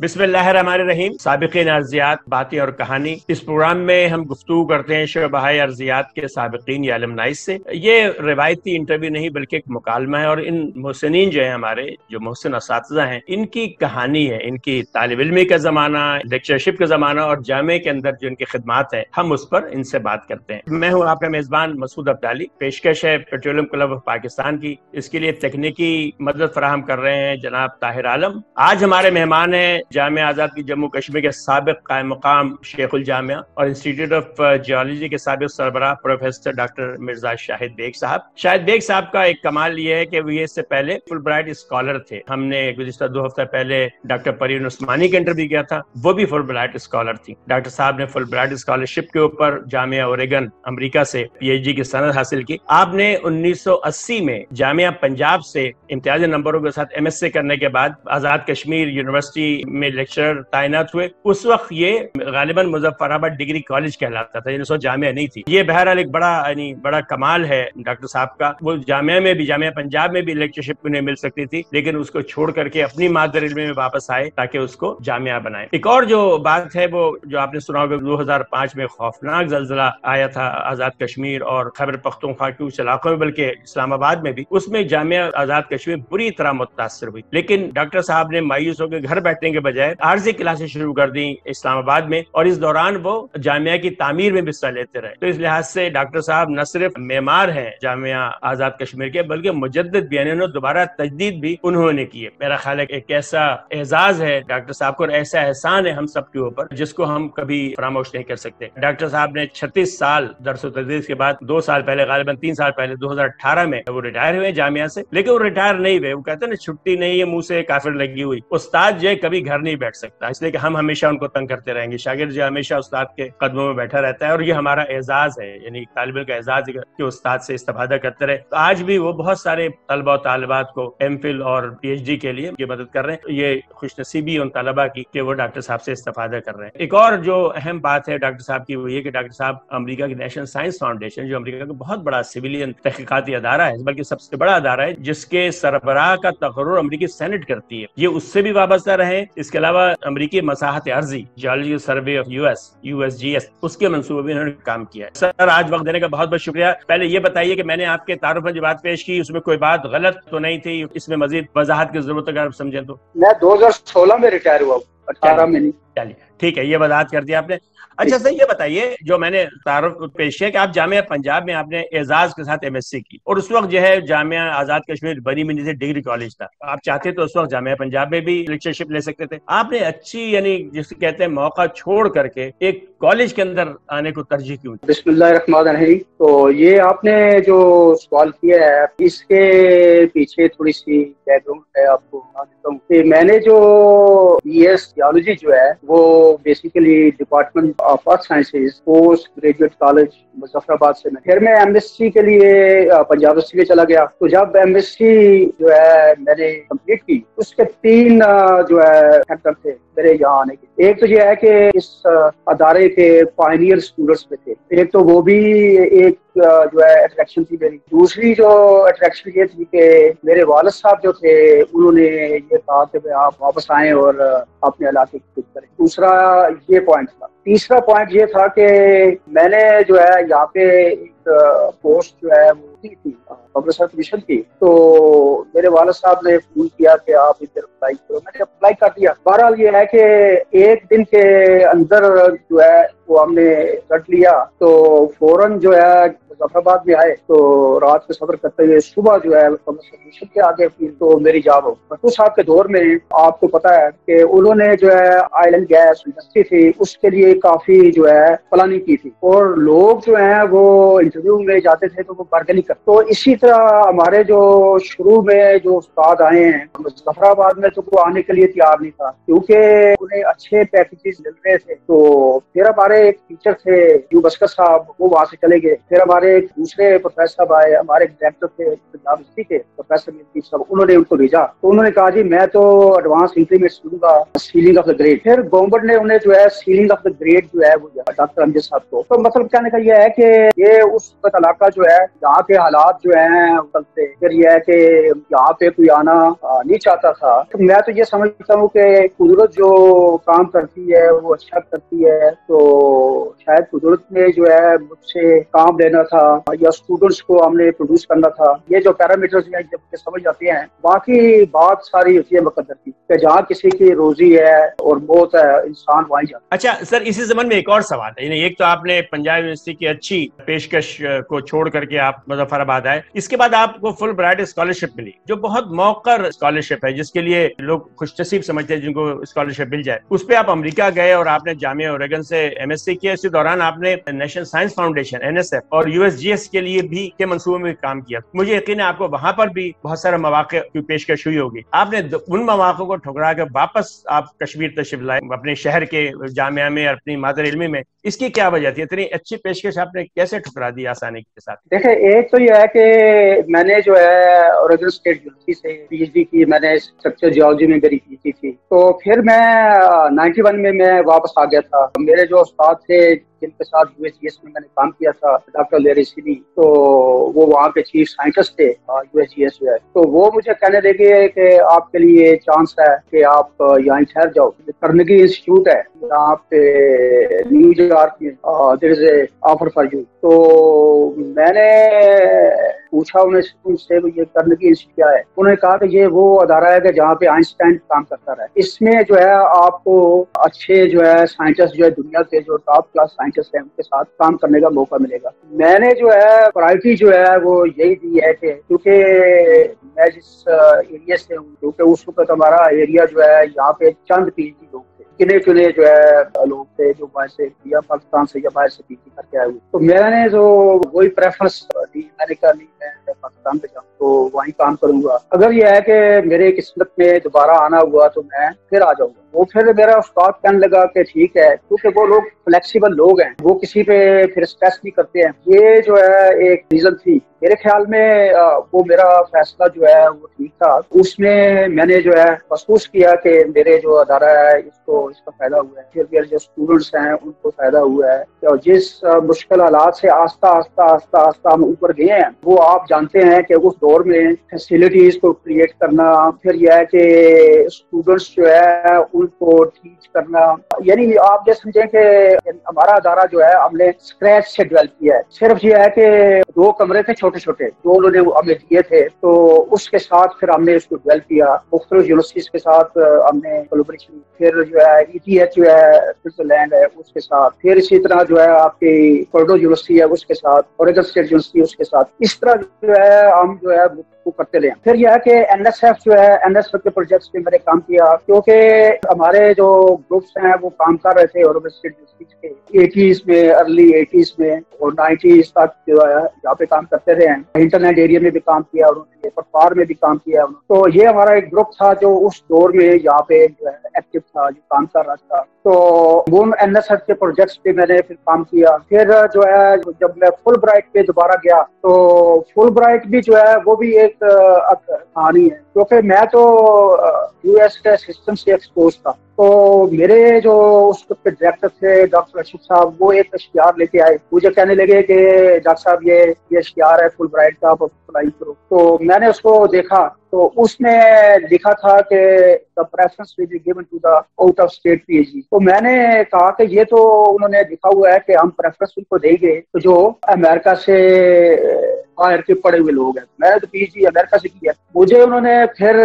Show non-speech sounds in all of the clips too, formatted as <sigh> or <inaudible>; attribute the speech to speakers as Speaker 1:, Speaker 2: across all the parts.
Speaker 1: बिस्मिल्लाहिर्रहमानिर्रहीम। सबकिन अर्जियात बातें और कहानी। इस प्रोग्राम में हम गुफ्तु करते हैं शोबा अर्जियात के सबकिन या से। ये रिवायती इंटरव्यू नहीं, बल्कि एक मुकालमा है और इन मोहसिन जो है हमारे, जो मोहसिन इस हैं, इनकी कहानी है, इनकी तालब इलमी का ज़माना, लेक्चरशिप का ज़माना और जामे के अंदर जो इनकी खदमात है, हम उस पर इनसे बात करते हैं। मैं हूँ आपका मेज़बान मसूद अब्दाली, पेशकश है पेट्रोलियम क्लब ऑफ़ पाकिस्तान की। इसके लिए तकनीकी मदद फराहम कर रहे हैं जनाब ताहिर आलम। आज हमारे मेहमान हैं जामिया आज़ाद की जम्मू कश्मीर के सबक कायम मकाम शेखुल जामिया और इंस्टीट्यूट ऑफ़ जियोलॉजी के सबक सरबरा प्रोफेसर डॉक्टर मिर्ज़ा शाहिद बेग साहब। शाहिद बेग साहब का एक कमाल ये है कि वो इससे पहले फुल ब्राइट स्कॉलर थे। हमने गुजशत दो हफ़्ता पहले डॉक्टर परीन उस्मानी का इंटरव्यू किया था। वो भी फुल ब्राइट स्कॉलर थी। डॉक्टर साहब ने फुल ब्राइट स्कॉलरशिप के ऊपर जामिया, ओरेगन, अमरीका से पीएचडी की सनद हासिल की। आपने अस्सी में जामिया पंजाब से इम्तियाजी नंबरों के साथ एमएससी करने के बाद आज़ाद कश्मीर यूनिवर्सिटी में लेक्चरर तैनात हुए। उस वक्त ये गालिबा मुजफ्फराबाद डिग्री कॉलेज कहलाता था यानी जामिया नहीं थी। ये बहरहाल एक बड़ा, यानी बड़ा कमाल है डॉक्टर साहब का। वो जामिया में भी, जामिया पंजाब में भी लेक्चरशिप उन्हें मिल सकती थी, लेकिन उसको छोड़ करके अपनी मादर में वापस आए, ताकि उसको जामिया बनाए। एक और जो बात है, वो जो आपने सुना होगा, दो में खौफनाक जलजिला आया था, आज़ाद कश्मीर और खैबर पख्तूनख्वा के उस इलाकों में, बल्कि इस्लामाबाद में भी। उसमें जामिया आज़ाद कश्मीर बुरी तरह मुतासर हुई। लेकिन डॉक्टर साहब ने मायूस होकर घर बैठने के बजाय आर्जी क्लासेस शुरू कर दी इस्लामाबाद में और इस दौरान वो जामिया की तामीर में हिस्सा लेते रहे। तो इस लिहाज से डॉक्टर साहब न सिर्फ़ मेमार है जामिया आज़ाद कश्मीर के, बल्कि मुजद भी दोबारा तजदीद भी उन्होंने की है। मेरा ख्याल है एक ऐसा एजाज है डॉक्टर साहब को ऐसा एहसान है हम सब के ऊपर, जिसको हम कभी फरामोश नहीं कर सकते। डॉक्टर साहब ने छत्तीस साल दरस तदरीस के बाद, दो साल पहले गालिबा, तीन साल पहले, दो हज़ार अठारह में वो रिटायर हुए जामिया से। लेकिन वो रिटायर नहीं हुए, वो कहते ना, छुट्टी नहीं है, मुँह से काफिर लगी हुई। उस्ताद जो कभी घर नहीं बैठ सकता। इसलिए कि हम हमेशा उनको तंग करते रहेंगे। शागिर जो हमेशा उस्ताद के कदमों में बैठा रहता है और ये हमारा एजाज है, यानी तालब का एजाज कि उस्ताद से इस्तेफादा करते रहे। तो आज भी वो बहुत सारे तलबा और तालबात को एम और पी के लिए ये मदद कर रहे हैं। ये खुश नसीबी उन तलबा की कि वो डॉक्टर साहब से इस्तेफादा कर रहे हैं। एक और जो अहम बात है डॉक्टर साहब की, वो ये कि डॉक्टर साहब अमरीका की नेशनल साइंस फाउंडेशन, जो अमरीका का बहुत बड़ा सिविलियन तहकीकती अदारा है बल्कि सबसे बड़ा अदारा है, जिसके सरबराह का तकर अमरीकी सेनेट करती है। ये उससे भी वाबस्ता रहे इसके अलावा अमरीकी मसाहत अर्जी geology survey of US, USGS, उसके मनसूबे में उन्होंने काम किया सर, आज वक्त देने का बहुत बहुत शुक्रिया। पहले ये बताइए कि मैंने आपके तारुफ में जो बात पेश की, उसमें कोई बात गलत तो नहीं थी? इसमें मजीद वजाहत की ज़रूरत अगर आप समझे तो।
Speaker 2: मैं दो हज़ार सोलह में रिटायर हुआ अठारह में
Speaker 1: चलिए, ठीक है, ये वजाहत कर दिया आपने। अच्छा सर ये बताइए, जो मैंने तारुफ पेश किया कि आप जामिया पंजाब में आपने एजाज के साथ एमएससी की, और उस वक्त जो है जामिया आज़ाद कश्मीर बनी मिनी से डिग्री कॉलेज था। आप चाहते तो उस वक्त जामिया पंजाब में भी लेक्चरशिप ले सकते थे। आपने अच्छी, यानी जिसे कहते हैं, मौका छोड़ करके एक कॉलेज के अंदर आने को तरजीह क्यों
Speaker 2: बिस्मिल्लाहिर्रहमानिर्रहीम। तो ये आपने जो सवाल किया है, इसके पीछे थोड़ी सी बैकग्राउंड है आपको। मैंने जो बी एस जो है वो basically department of earth sciences post graduate college Muzaffarabad से मैं फिर मैं एमएससी के लिए पंजाब यूनिवर्सिटी चला गया। तो जब एमएससी जो है, मैंने कंप्लीट की, उसके तीन जो है थे। मेरे यहाँ आने के एक तो ये है कि इस अदारे के पाइनियर स्टूडेंट्स में थे। एक तो वो भी एक जो है अट्रैक्शन थी मेरी। दूसरी जो अट्रैक्शन ये थी कि मेरे वालद साहब जो थे, उन्होंने ये कहा कि आप वापस आए और अपने इलाके की करें। दूसरा ये पॉइंट था। तीसरा पॉइंट ये था कि मैंने जो है यहाँ पे पोस्ट जो है वो थी अमृतसर कमीशन की तो मेरे वाल साहब ने फ़ोन किया कि आप इधर अप्लाई करो। मैंने अप्लाई कर दिया। बहरहाल ये है कि एक दिन के अंदर जो है वो हमने कट लिया। तो फ़ौरन जो है, मुजफ्फराबाद में आए तो रात को सफ़र करते हुए सुबह जो है कमीशन के आगे तो मेरी जॉब भट्टू साहब के दौर में आपको पता है कि उन्होंने जो है ऑयल एंड गैस इंडस्ट्री थी, उसके लिए काफ़ी जो है, प्लानिंग की थी। और लोग जो है, वो इंटरव्यू में जाते थे तो वो बार्गेनिंग कर तो इसी तरह हमारे जो शुरू में जो उस्ताद आए हैं, मुजफ्फराबाद में तो वो आने के लिए तैयार नहीं था, क्योंकि उन्हें अच्छे पैकेजेस मिल रहे थे। तो फिर हमारे एक टीचर थे यू बस्कर साहब, वो वहाँ से चले गए। फिर हमारे एक दूसरे प्रोफेसर साहब आए, हमारे डायरेक्टर थे पंजाब के प्रोफेसर साहब उन्होंने उनको भेजा। तो उन्होंने कहा, जी, मैं तो एडवांस इंक्रीमेंट दूँगा सीलिंग ऑफ़ द ग्रेड फिर गवर्नमेंट ने उन्हें जो है सीलिंग ऑफ़ द ग्रेड जो है, वो डॉक्टर अमजद साहब को। तो मतलब कहने का यह है कि ये उस इलाका जो है यहाँ के हालात जो है चलते फिर यह है कि यहाँ पे कोई आना नहीं चाहता था। तो मैं तो ये समझता हूँ कि कुदरत जो काम करती है, वो अच्छा करती है तो शायद कुदरत ने जो है मुझसे काम लेना था या स्टूडेंट्स को हमने प्रोड्यूस करना था। ये जो पैरामीटर्स हैं, जब समझ जाते हैं, बाकी बात सारी होती है मुकदर की कि जहाँ किसी की रोजी है और मौत है, इंसान वहीं जाता
Speaker 1: अच्छा सर, इसी जमन में एक और सवाल है। एक तो आपने पंजाब यूनिवर्सिटी की अच्छी पेशकश को छोड़ करके आप मुजफ्फराबाद आए। इसके बाद आपको फुल ब्राइट स्कॉलरशिप मिली, जो बहुत मौकर स्कॉलरशिप है, जिसके लिए लोग खुशनसीब समझते हैं, जिनको स्कॉलरशिप मिल जाए। उस पर आप अमरीका गए और आपने जामिया ओरेगन से एमएससी किया, इसी दौरान आपने नेशनल साइंस फाउंडेशन एनएसएफ और यूएसजीएस के लिए भी के मनसूबों में काम किया। मुझे यकीन है आपको वहाँ पर भी बहुत सारे मौाक़े की पेशकश हुई होगी। आपने उन मौाक़ों को ठुकरा कर वापस आप कश्मीर तशरीफ़ लाए, अपने शहर के जामिया में अपनी मादर इलमी में। इसकी क्या वजह थी? इतनी अच्छी पेशकश आपने कैसे ठुकरा दी आसानी के साथ?
Speaker 2: देखिए, एक तो यह है कि मैंने जो है और स्टेट यूनिवर्सिटी से पीएचडी की, मैंने स्ट्रक्चर जियोलॉजी में मेरी पीएचडी थी। तो फिर मैं 91 में मैं वापस आ गया था। मेरे जो उस्ताद थे जिनके साथ यूएसजीएस में मैंने काम किया था डॉक्टर लेरी सिनी तो वो वहाँ के चीफ साइंटिस्ट थे यूएसजीएस में। तो वो मुझे कहने लगे कि आपके लिए चांस है कि आप यहाँ ठहर जाओ। कर्नगी इंस्टीट्यूट है यहाँ पे में there is a offer for you तो मैंने पूछा उन्हें, उनसे ये करने की क्या है? उन्होंने कहा कि ये वो अदारा है कि जहाँ पे आइंस्टाइन काम करता रहा। है इसमें जो है आपको अच्छे जो है साइंटिस्ट जो है दुनिया के जो टॉप क्लास साइंटिस्ट है, उनके साथ काम करने का मौका मिलेगा। मैंने जो है प्रायोरिटी जो है वो यही दी है कि क्योंकि मैं जिस एरिया से हूँ, क्योंकि उस वक्त हमारा एरिया जो है यहाँ पे चंद पीएचडी लोग गिने चुने जो है, लोग थे जो बाहर से या पाकिस्तान से या बाहर से पीटी करके आए हुए। तो मैंने जो, वही प्रेफरेंस दी मैंने कहा नहीं मैं पाकिस्तान पे जाऊँ तो वहीं काम करूँगा। अगर यह है कि मेरे किस्मत में दोबारा आना हुआ तो मैं फिर आ जाऊँगा। वो फिर मेरा उस्ताद कहने लगा कि ठीक है, क्योंकि वो लोग फ्लेक्सिबल लोग हैं। वो किसी पे फिर स्ट्रेस नहीं करते हैं। ये जो है, एक रीजन थी। मेरे ख्याल में वो मेरा फैसला जो है, वो ठीक था। उसमें मैंने जो है, महसूस किया कि मेरे जो अदारा है, इसको, इसका फ़ायदा हुआ है। फिर मेरे जो स्टूडेंट्स हैं, उनको फ़ायदा हुआ है। और जिस मुश्किल हालात से आस्ता आस्ता आस्ता आस्ता हम ऊपर गए हैं, वो आप जानते हैं कि उस दौर में फैसिलिटीज़ को क्रिएट करना, फिर यह है कि स्टूडेंट्स जो है उनको टीच करना। यानी आप ये समझें कि हमारा अदारा जो है, हमने स्क्रैच से डेवलप किया है। सिर्फ़ ये है कि दो कमरे थे छोटे छोटे जो उन्होंने हमें दिए थे तो उसके साथ फिर हमने उसको डेवलप किया। मुख्तलिफ़ यूनिवर्सिटीज के साथ हमने कोलोब्रेशन फिर जो है ई टी एच जो है स्विट्जरलैंड है, उसके साथ। फिर इसी तरह जो है, आपकी कोर्डो यूनिवर्सिटी है, उसके साथ और स्टेट यूनिवर्सिटी उसके साथ। इस तरह जो है हम जो है को करते रहे। फिर यह है कि एनएसएफ जो है एनएसएफ के प्रोजेक्ट्स पे मैंने काम किया, क्योंकि हमारे जो ग्रुप्स हैं, वो काम कर रहे थे और एटीज में अर्ली एटीज में और नाइन्टीज तक जो है, यहाँ पे काम करते रहे हैं। इंटरनेट एरिया में भी काम किया उन्होंने पटवार में भी काम किया तो ये हमारा एक ग्रुप था जो उस दौर में यहाँ पे एक्टिव था, जो काम कर रहा था। तो वो एन एस के प्रोजेक्ट्स पे मैंने फिर काम किया। फिर जो है, जब मैं फुल ब्राइट पे दोबारा गया तो फुल ब्राइट भी जो है, वो भी एक कहानी है। क्योंकि मैं तो यूएस के सिस्टम से एक्सपोज था। तो मेरे जो उस वक्त के डायरेक्टर थे डॉक्टर अशोक साहब, वो एक इश्तिहार लेके आए। मुझे कहने लगे कि डॉक्टर साहब, ये ये इश्तिहार है, फुल ब्राइट का, आप अप्लाई करो। तो मैंने उसको देखा तो उसमें लिखा था कि the preference will be given to the out of state PhD तो मैंने कहा कि ये तो उन्होंने लिखा हुआ है कि हम प्रेफरेंस उनको देंगे तो जो अमेरिका से बाहर के पड़े हुए लोग हैं। मैंने तो पीएचडी अमेरिका से किया मुझे उन्होंने फिर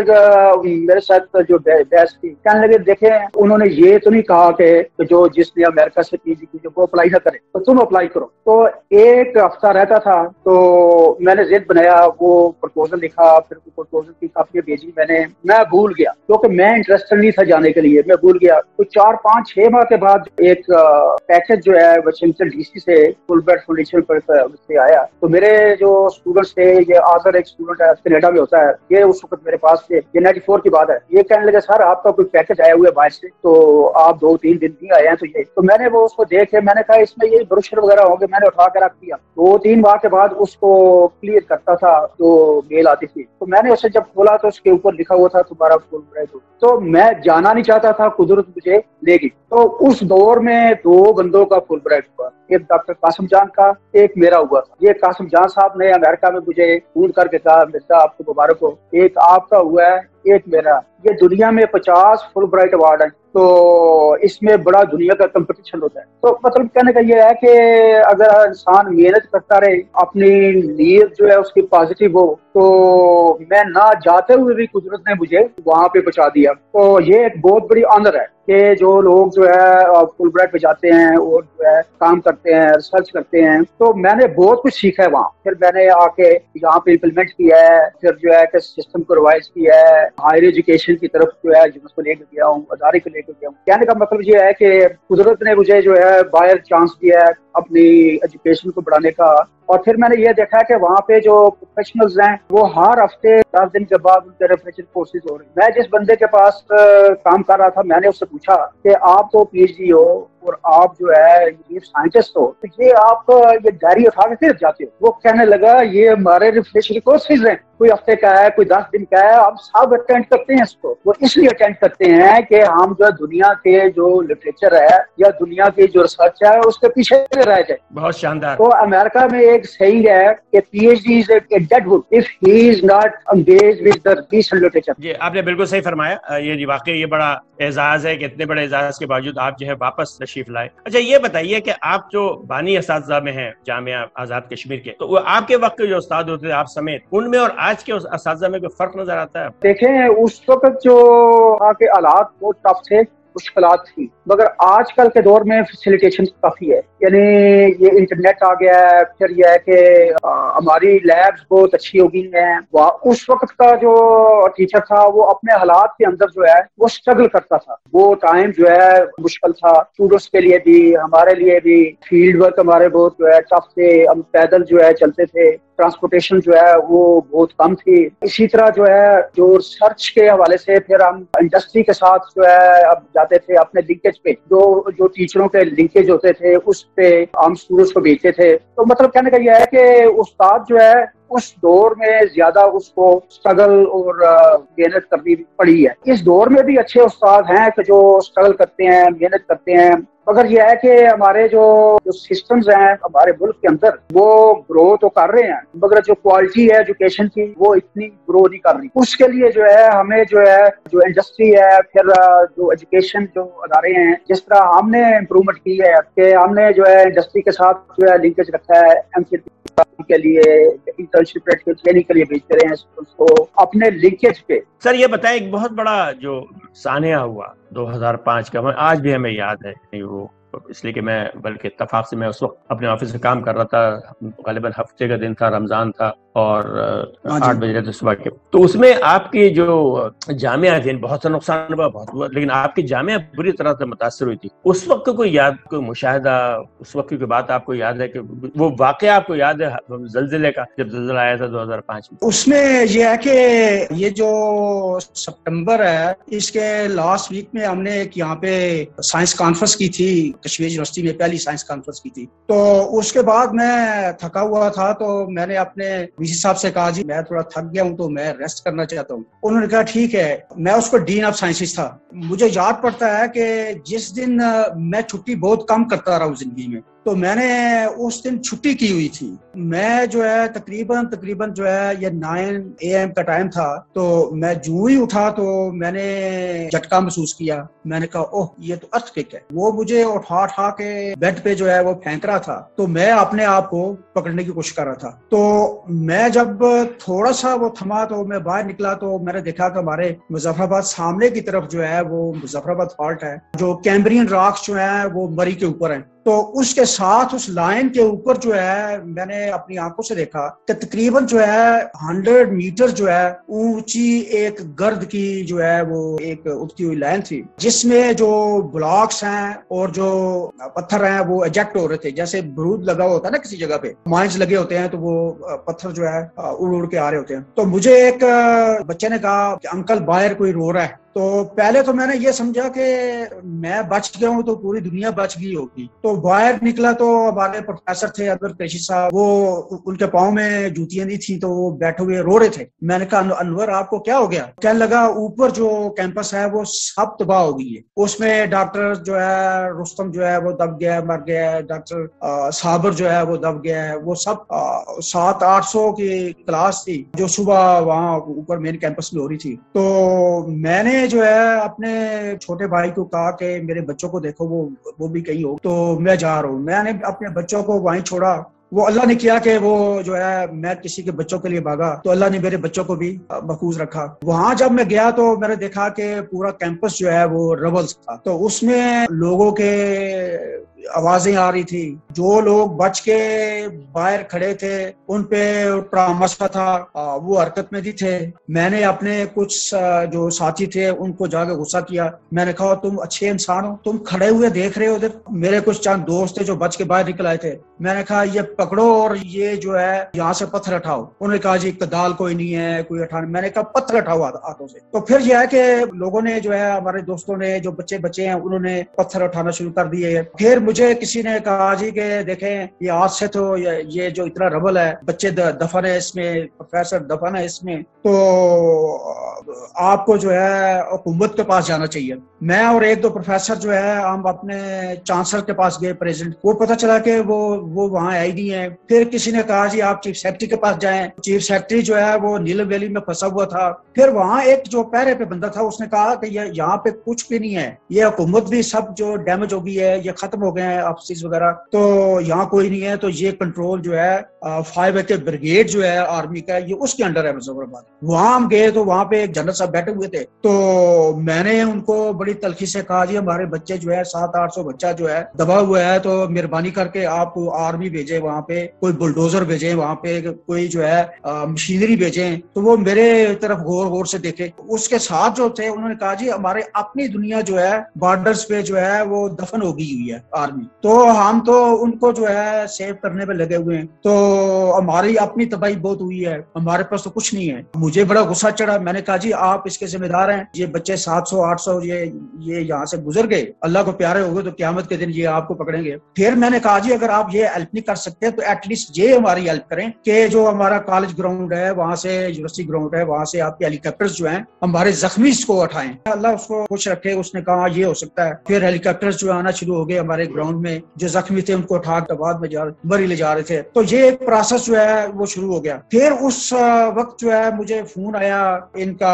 Speaker 2: मेरे साथ जो बहस थी, कहने लगे, देखे उन्होंने ये तो नहीं कहा कि जो जिसने अमेरिका से पीजी की वो अप्लाई ना करे। तो तुम अप्लाई करो। तो एक हफ़्ता रहता था तो मैंने जिद बनाया, वो प्रपोजल लिखा, फिर प्रपोजल की काफ़ी भेजी मैंने। मैं भूल गया, क्योंकि तो मैं इंटरेस्टेड नहीं था जाने के लिए, मैं भूल गया। तो चार, पाँच, छह माह के बाद एक पैकेज जो है वाशिंगटन डीसी से फुल बेड फाउंडेशन पर से आया। तो मेरे जो स्टूडेंट्स थे, ये आजर एक स्टूडेंट है, कनेडा में होता है, ये उस वक्त मेरे पास थे। ये नाइन्टी की बात है। ये कहने लगे, सर, आपका कोई पैकेज आया हुआ है से तो आप दो तीन दिन नहीं आए हैं तो ये तो मैंने वो उसको देखे, मैंने कहा, इसमें ये ब्रोशर वगैरह होंगे, मैंने उठा कर रख दिया। दो तीन बार के बाद उसको क्लियर करता था, जो मेल आती थी। तो मैंने उसे जब खोला तो उसके ऊपर लिखा हुआ था, तुम्हारा फुल ब्राइट तो मैं जाना नहीं चाहता था, कुदरत मुझे लेगी। तो उस दौर में दो बंदों का फुल ब्राइट हुआ। एक डॉक्टर कासिम जान का एक मेरा हुआ था। ये कासिम जान साहब ने अमेरिका में मुझे फ़ोन करके कहा, मिर्ज़ा, आपको मुबारक हो। एक आपका हुआ है, एक मेरा। ये दुनिया में पचास फुल ब्राइट अवार्ड है। तो इसमें बड़ा दुनिया का कंपटीशन होता है। तो मतलब कहने का ये है कि अगर इंसान मेहनत करता रहे, अपनी नीयत जो है उसकी पॉजिटिव हो तो मैं ना जाते हुए भी कुदरत ने मुझे वहाँ पे बचा दिया। तो ये एक बहुत बड़ी ऑनर है कि जो लोग जो है फुल ब्राइट पे जाते हैं और जो है काम करते हैं रिसर्च करते हैं। तो मैंने बहुत कुछ सीखा है वहाँ। फिर मैंने आके यहाँ पे इम्प्लीमेंट किया है, फिर जो है सिस्टम को रिवाइज किया है। हायर एजुकेशन की तरफ़ जो है उसको लेकर गया हूँ, अदारे को लेकर गया हूँ कहने का मतलब ये है कि कुदरत ने मुझे जो है, बाहर चांस दिया है अपनी एजुकेशन को बढ़ाने का। और फिर मैंने ये देखा कि वहाँ पे जो प्रोफेशनल्स हैं वो हर हफ़्ते दस दिन के बाद उनके रेफरेंशियल कोर्सेज हो रहे हैं। मैं जिस बंदे के पास काम कर रहा था मैंने उससे पूछा कि आप तो पीएचडी हो और आप जो है ये साइंटिस्ट हो तो ये आप ये डायरी उठा के फिर जाते हो। वो कहने लगा ये हमारे रिफ्रेशर कोर्सेज हैं। कोई हफ़्ते का है कोई दस दिन का है हम सब अटेंड करते हैं इसको। वो इसलिए अटेंड करते हैं कि हम जो दुनिया के जो लिटरेचर है या दुनिया की जो रिसर्च है उसके पीछे रह जाए।
Speaker 1: बहुत शानदार।
Speaker 2: तो अमेरिका में एक सही है कि PhD is a dead book if he is not engage with the recent literature
Speaker 1: जी आपने बिल्कुल सही फरमाया। ये वाकई ये बड़ा एजाज है कि इतने बड़े एजाज के बावजूद आप जो है वापस तशरीफ़ लाए। अच्छा ये बताइए कि आप जो बानी इस में हैं जामिया आज़ाद कश्मीर के तो वो आपके वक्त के जो उस्ताद होते थे आप समेत उनमें और आज के उस में कोई फ़र्क नज़र आता है?
Speaker 2: देखें उस वक्त जो आके हालात बहुत टफ थे मुश्किल थी मगर आजकल के दौर में फैसिलिटेशन काफ़ी है। यानी ये इंटरनेट आ गया है, फिर यह है कि हमारी लैब्स बहुत अच्छी हो गई हैं। उस वक्त का जो टीचर था, वो अपने हालात के अंदर जो है, वो स्ट्रगल करता था। वो टाइम जो है, मुश्किल था। स्टूडेंट्स के लिए भी, हमारे लिए भी फ़ील्ड वर्क हमारे बहुत जो है टफ थे। हम पैदल जो है, चलते थे। ट्रांसपोर्टेशन जो है वो बहुत कम थी। इसी तरह जो है, जो रिसर्च के हवाले से फिर हम इंडस्ट्री के साथ जो है अब जाते थे अपने लिंकेज पे। जो जो टीचरों के लिंकेज होते थे, उस पे हम स्टूडेंट्स को भेजते थे। तो मतलब कहने का यह है कि उस्ताद जो है उस दौर में ज़्यादा उसको स्ट्रगल और मेहनत करनी पड़ी है। इस दौर में भी अच्छे उस्ताद हैं कि जो स्ट्रगल करते हैं, मेहनत करते हैं। मगर यह है कि हमारे जो जो सिस्टम्स हैं, हमारे मुल्क के अंदर, वो ग्रो तो कर रहे हैं, मगर जो क्वालिटी है एजुकेशन की, वो इतनी ग्रो नहीं कर रही। उसके लिए जो है, हमें जो है, जो इंडस्ट्री है, फिर जो एजुकेशन जो अदारे हैं, जिस तरह हमने इम्प्रूवमेंट की है, कि हमने जो है इंडस्ट्री के साथ जो है लिंकेज रखा है एम के लिए इंटर्नशिप ट्रेनिंग के लिए भेजते रहे हैं, उसको अपने लिंकेज पे।
Speaker 1: सर, ये बताएँ, एक बहुत बड़ा जो सानिया हुआ 2005 का आज भी हमें याद है वो, इसलिए कि मैं, बल्कि इतफाक से मैं उस वक्त अपने ऑफ़िस में काम कर रहा था गालिबा हफ़्ते का दिन था, रमज़ान था और हाँ आठ बज रहे थे सुबह के। तो उसमें आपकी जो जामिया थी बहुत सा नुकसान हुआ बहुत हुआ लेकिन आपकी जामिया बुरी तरह से मुतासर हुई थी। उस वक्त कोई याद कोई मुशाहिदा उस वक्त की बात आपको याद है कि वो वाक़ आपको याद है जलजिले का जब जलजिला आया था दो हज़ार पाँच में?
Speaker 3: उसमें यह है कि ये जो सितंबर है इसके लास्ट वीक में हमने एक यहाँ पे साइंस कॉन्फ्रेंस की थी कश्मीर यूनिवर्सिटी में पहली साइंस कॉन्फ्रेंस की थी। तो उसके बाद मैं थका हुआ था तो मैंने अपने वीसी साहब से कहा, जी, मैं थोड़ा थक गया हूँ तो मैं रेस्ट करना चाहता हूँ। उन्होंने कहा, ठीक है, मैं उसको डीन ऑफ़ साइंसिस था। मुझे याद पड़ता है कि जिस दिन मैं छुट्टी बहुत कम करता रहा हूँ ज़िंदगी में तो मैंने उस दिन छुट्टी की हुई थी। मैं जो है तकरीबन तकरीबन जो है ये नाइन ए एम का टाइम था। तो मैं जू ही उठा तो मैंने झटका महसूस किया। मैंने कहा, ओह, ये तो अर्थ किक है। वो मुझे उठा उठा के बेड पे जो है वो फेंक रहा था। तो मैं अपने आप को पकड़ने की कोशिश कर रहा था। तो मैं जब थोड़ा सा वो थमा तो मैं बाहर निकला तो मैंने देखा कि हमारे मुजफ्फराबाद सामने की तरफ़ जो है वो मुजफ्फराबाद फॉल्ट है। जो कैम्ब्रियन रॉक्स जो है वो मरी के ऊपर है। तो उसके साथ उस लाइन के ऊपर जो है, मैंने अपनी आँखों से देखा कि तकरीबन जो है हंड्रेड मीटर जो है, ऊँची एक गर्द की जो है, वो एक उठती हुई लाइन थी, जिसमें जो ब्लॉक्स हैं और जो पत्थर हैं, वो एजेक्ट हो रहे थे। जैसे बरूद लगा हुआ होता है ना किसी जगह पे माइंस लगे होते हैं तो वो पत्थर जो है उड़ उड़ के आ रहे होते हैं। तो मुझे एक बच्चे ने कहा अंकल, बाहर कोई रो रहा है।
Speaker 2: तो पहले तो मैंने ये समझा कि मैं बच गया हूँ तो पूरी दुनिया बच गई होगी। तो बाहर निकला तो हमारे प्रोफेसर थे अनवर कृषि साहब, वो उनके पाँव में जूतियाँ नहीं थी तो वो बैठे हुए रो रहे थे। मैंने कहा अनवर, आपको क्या हो गया? कहने लगा, ऊपर जो कैंपस है, वो सब तबाह हो गई है। उसमें डॉक्टर जो है, रुस्तम जो है, वो दब गया मर गया है। डॉक्टर साबर जो है, वो दब गया है। वो सब सात आठ सौ की क्लास थी, जो सुबह वहाँ ऊपर मेन कैंपस में हो रही थी। तो मैंने जो है, अपने छोटे भाई को कहा कि मेरे बच्चों को देखो, वो वो भी कहीं हो। तो मैं जा रहा हूँ। मैंने अपने बच्चों को वहीं छोड़ा। वो अल्लाह ने किया कि वो जो है, मैं किसी के बच्चों के लिए भागा। तो अल्लाह ने मेरे बच्चों को भी महफूज रखा। वहाँ जब मैं गया तो मैंने देखा कि पूरा कैंपस जो है, वो रबल्स था। तो उसमें लोगों के आवाज़ें आ रही थी। जो लोग बच के बाहर खड़े थे, उन पे परामर्श था। वो हरकत में भी थे। मैंने अपने कुछ जो साथी थे, उनको जाके गुस्सा किया। मैंने कहा, तुम अच्छे इंसान हो। तुम खड़े हुए देख रहे हो। उधर मेरे कुछ चंद दोस्त थे जो बच के बाहर निकल आए थे। मैंने कहा, ये पकड़ो और ये जो है, यहाँ से पत्थर हटाओ। उन्होंने कहा, जी, कदाल कोई नहीं है, कोई हटाने मैंने कहा, पत्थर हटाओ हाथों से। तो फिर यह है कि लोगों ने जो है, हमारे दोस्तों ने, जो बच्चे बच्चे हैं, उन्होंने पत्थर उठाना शुरू कर दिए। फिर मुझे किसी ने कहा जी के देखें ये आज से तो ये, जो इतना रबल है बच्चे दफन है इसमें प्रोफेसर दफन है इसमें तो आपको जो है हुकूमत के पास जाना चाहिए। मैं और एक दो प्रोफेसर जो है हम अपने चांसलर के पास गए प्रेसिडेंट को पता चला कि वो वो वहाँ आई नहीं है। फिर किसी ने कहा जी आप चीफ सेक्रेटरी के पास जाएँ। चीफ सेक्रेटरी जो है वो नीलम वैली में फंसा हुआ था। फिर वहाँ एक जो पैरे पे बंदा था उसने कहा कि यहाँ पे कुछ भी नहीं है। ये हुकूमत भी सब जो डैमेज हो गई है ये खत्म हो गए हैं ऑफ़िस वगैरह। तो यहाँ कोई नहीं है तो ये कंट्रोल जो है फाइव के ब्रिगेड जो है आर्मी का, ये उसके अंडर है मुजफ्फराबाद। वहाँ हम गए तो वहाँ पे एक जनरल साहब बैठे हुए थे। तो मैंने उनको बड़ी तलखी से कहा, जी, हमारे बच्चे जो है, सात, आठ सौ बच्चा जो है, दबा हुआ है तो मेहरबानी करके आप आर्मी भेजे वहाँ पे, कोई बुलडोजर भेजे वहाँ पे, कोई जो है मशीनरी भेजे। तो वो मेरे तरफ़ गौर गौर से देखे। उसके साथ जो थे, उन्होंने कहा, जी, हमारे अपनी दुनिया जो है बॉर्डर्स पे जो है, वो दफन हो गई हुई है आर्मी तो हम तो उनको जो है सेव करने पे लगे हुए हैं। तो हमारी अपनी तबाही बहुत हुई है। हमारे पास तो कुछ नहीं है। मुझे बड़ा गुस्सा चढ़ा। मैंने कहा, जी, आप इसके जिम्मेदार हैं। ये बच्चे सात सौ, आठ सौ, ये ये यहाँ से गुजर गए। अल्लाह को प्यारे हो गए तो क्यामत के दिन ये आपको पकड़ेंगे। फिर मैंने कहा, जी, अगर आप ये हेल्प नहीं कर सकते तो एटलीस्ट ये हमारी हेल्प करें कि जो हमारा कॉलेज ग्राउंड है, वहाँ से यूनिवर्सिटी ग्राउंड है, वहाँ से आपके हेलीकॉप्टर जो है, हमारे जख्मी को उठाएँ। अल्लाह उसको खुश रखे। उसने कहा ये हो सकता है। फिर हेलीकॉप्टर जो आना शुरू हो गए हमारे ग्राउंड में जो जख्मी थे, उनको उठा के बाद में जा मरी ले जा रहे थे। तो ये प्रोसेस जो है, वो शुरू हो गया। फिर उस वक्त जो है, मुझे फ़ोन आया। इनका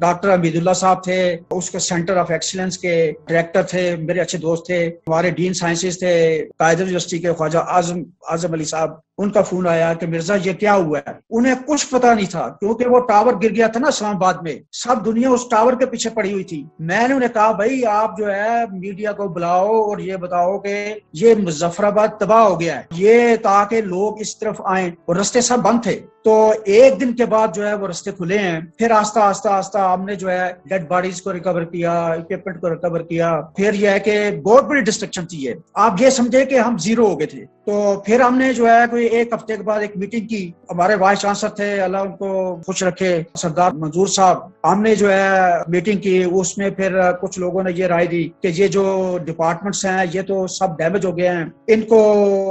Speaker 2: डॉक्टर अमीदुल्ला साहब थे, उसके सेंटर ऑफ़ एक्सीलेंस के डायरेक्टर थे, मेरे अच्छे दोस्त थे, हमारे डीन साइंसेज थे कायदर यूनिवर्सिटी के ख्वाजा आज़म आज़म अली साहब। उनका फ़ोन आया कि मिर्ज़ा, ये क्या हुआ है? उन्हें कुछ पता नहीं था, क्योंकि वो टावर गिर गया था ना इस्लामाबाद में। सब दुनिया उस टावर के पीछे पड़ी हुई थी। मैंने उन्हें कहा, भाई, आप जो है मीडिया को बुलाओ और ये बताओ कि ये मुजफ्फराबाद तबाह हो गया है। ये ताकि लोग इस तरफ़ आए। और रस्ते सब बंद थे। तो एक दिन के बाद जो है वो रस्ते खुले हैं। फिर आस्ता आस्ता आस्ता हमने जो है डेड बॉडीज को रिकवर किया इक्विपमेंट को रिकवर किया। फिर यह है कि बहुत बड़ी डिस्ट्रक्शन थी ये। आप ये समझे कि हम ज़ीरो हो गए थे। तो फिर हमने जो है कोई एक हफ़्ते के बाद एक मीटिंग की। हमारे वाइस चांसलर थे, अल्लाह उनको खुश रखे, सरदार मंजूर साहब। हमने जो है मीटिंग की, उसमें फिर कुछ लोगों ने ये राय दी कि ये जो डिपार्टमेंट्स हैं, ये तो सब डैमेज हो गए हैं। इनको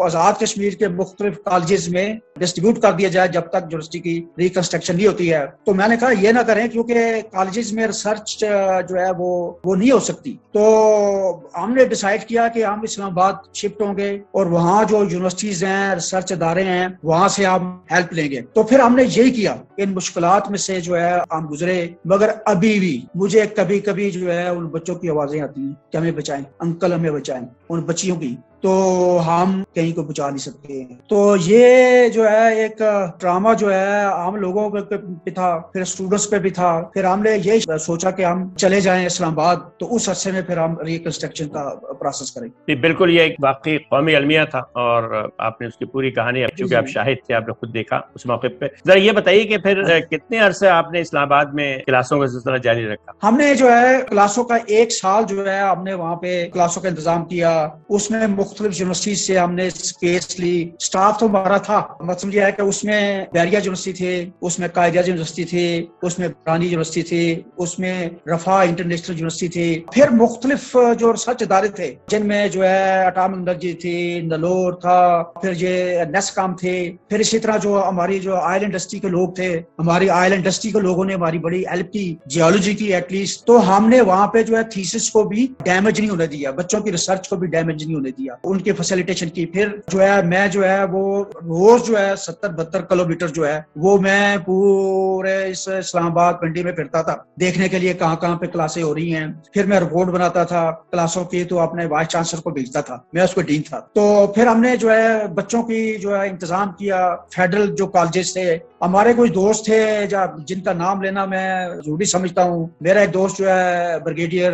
Speaker 2: आज़ाद कश्मीर के मुख्तलिफ़ कॉलेजेस में डिस्ट्रीब्यूट कर दिया जाए जब तक यूनिवर्सिटी की रिकंस्ट्रक्शन नहीं होती है। तो मैंने कहा, ये ना करें, क्योंकि कॉलेजेस में रिसर्च जो है वो वो नहीं हो सकती। तो हमने डिसाइड किया कि हम इस्लामाबाद शिफ्ट होंगे और वहाँ जो यूनिवर्सिटीज हैं रिसर्च अदारे हैं, वहाँ से हम हेल्प लेंगे। तो फिर हमने यही किया। इन मुश्किल में से जो है, हम गुजरे। मगर अभी भी मुझे कभी कभी जो है, उन बच्चों की आवाज़ें आती हैं कि हमें बचाएँ, अंकल हमें बचाएँ, उन बच्चियों की। तो हम कहीं को बचा नहीं सकते। तो ये जो है एक ड्रामा जो है आम लोगों पे भी था फिर स्टूडेंट्स पे भी था। फिर हमने ये सोचा कि हम चले जाएँ इस्लामाबाद तो उस अरसे में फिर हम रिकंस्ट्रक्शन का प्रोसेस करेंगे।
Speaker 1: बिल्कुल ये एक वाकई कौमी अलमिया था और आपने उसकी पूरी कहानी चूँकि आप शाहिद थे आपने खुद देखा उस मौके पे। जरा ये बताइए कि फिर हाँ। कितने अरसे आपने इस्लामाबाद में क्लासों का सिलसिला जारी रखा?
Speaker 2: हमने जो है क्लासों का एक साल जो है हमने वहाँ पे क्लासों का इंतज़ाम किया। उसमें मुख्तलिफ़ यूनिवर्सिटी से हमने केस ली। स्टाफ तो हमारा था। मतलब यह है कि उसमें बैरिया यूनिवर्सिटी थे, उसमें कायदा यूनिवर्सिटी थे, उसमें पुरानी यूनिवर्सिटी थी, उसमें रफा इंटरनेशनल यूनिवर्सिटी थी। फिर मुख्तलिफ़ जो रिसर्च इदारे थे, जिनमें जो है अटाम एनर्जी थी, नलोर था, फिर ये नेस्काम थे, फिर इसी तरह जो हमारी जो आयल इंडस्ट्री के लोग थे, हमारी आयल इंडस्ट्री के लोगों ने हमारी बड़ी हेल्प की जियोलॉजी की एटलीस्ट तो हमने वहाँ पे जो है थीसिस को भी डैमेज नहीं होने दिया, बच्चों की रिसर्च को भी डैमेज नहीं होने दिया। उनकी फैसिलिटेशन की। फिर जो है, मैं जो है, वो रोज जो है, सत्तर, बहत्तर किलोमीटर जो है, वो मैं पूरे इस इस्लामाबाद मंडी में फिरता था। देखने के लिए कहाँ कहाँ पे क्लासे हो रही हैं। फिर मैं रिपोर्ट बनाता था क्लासों की तो अपने वाइस चांसलर को भेजता था। मैं उसको डीन था। तो फिर हमने जो है, बच्चों की जो है, इंतज़ाम किया। फेडरल जो कॉलेजेस थे, हमारे कुछ दोस्त थे जिनका नाम लेना मैं ज़रूरी समझता हूँ। मेरा एक दोस्त जो है ब्रिगेडियर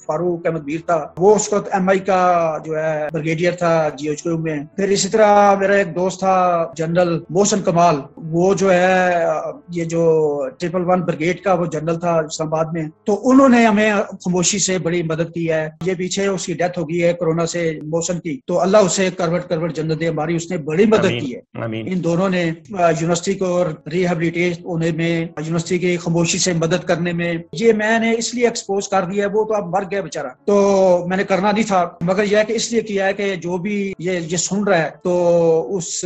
Speaker 2: फारूक अहमद मीर था। वो उस वक्त एम का जो है ब्रिगेडियर था जीएचक्यू में। फिर इसी तरह मेरा एक दोस्त था जनरल मोहसन कमाल। वो जो है ये जो ट्रिपल वन ब्रिगेड का वो जनरल था इस्लामाबाद में। तो उन्होंने हमें खामोशी से बड़ी मदद की है। ये पीछे उसकी डेथ हो गई है कोरोना से मोहसन की। तो अल्लाह उसे करवट करवट जन्नत दे हमारी उसने बड़ी मदद की है। इन दोनों ने यूनिवर्सिटी को रिहेबिलिटेट होने में यूनिवर्सिटी की खामोशी से मदद करने में। ये मैंने इसलिए एक्सपोज कर दिया है वो तो अब मर गया बेचारा। तो मैंने करना नहीं था। मगर यह कि इसलिए किया है कि जो भी ये ये सुन रहा है तो उस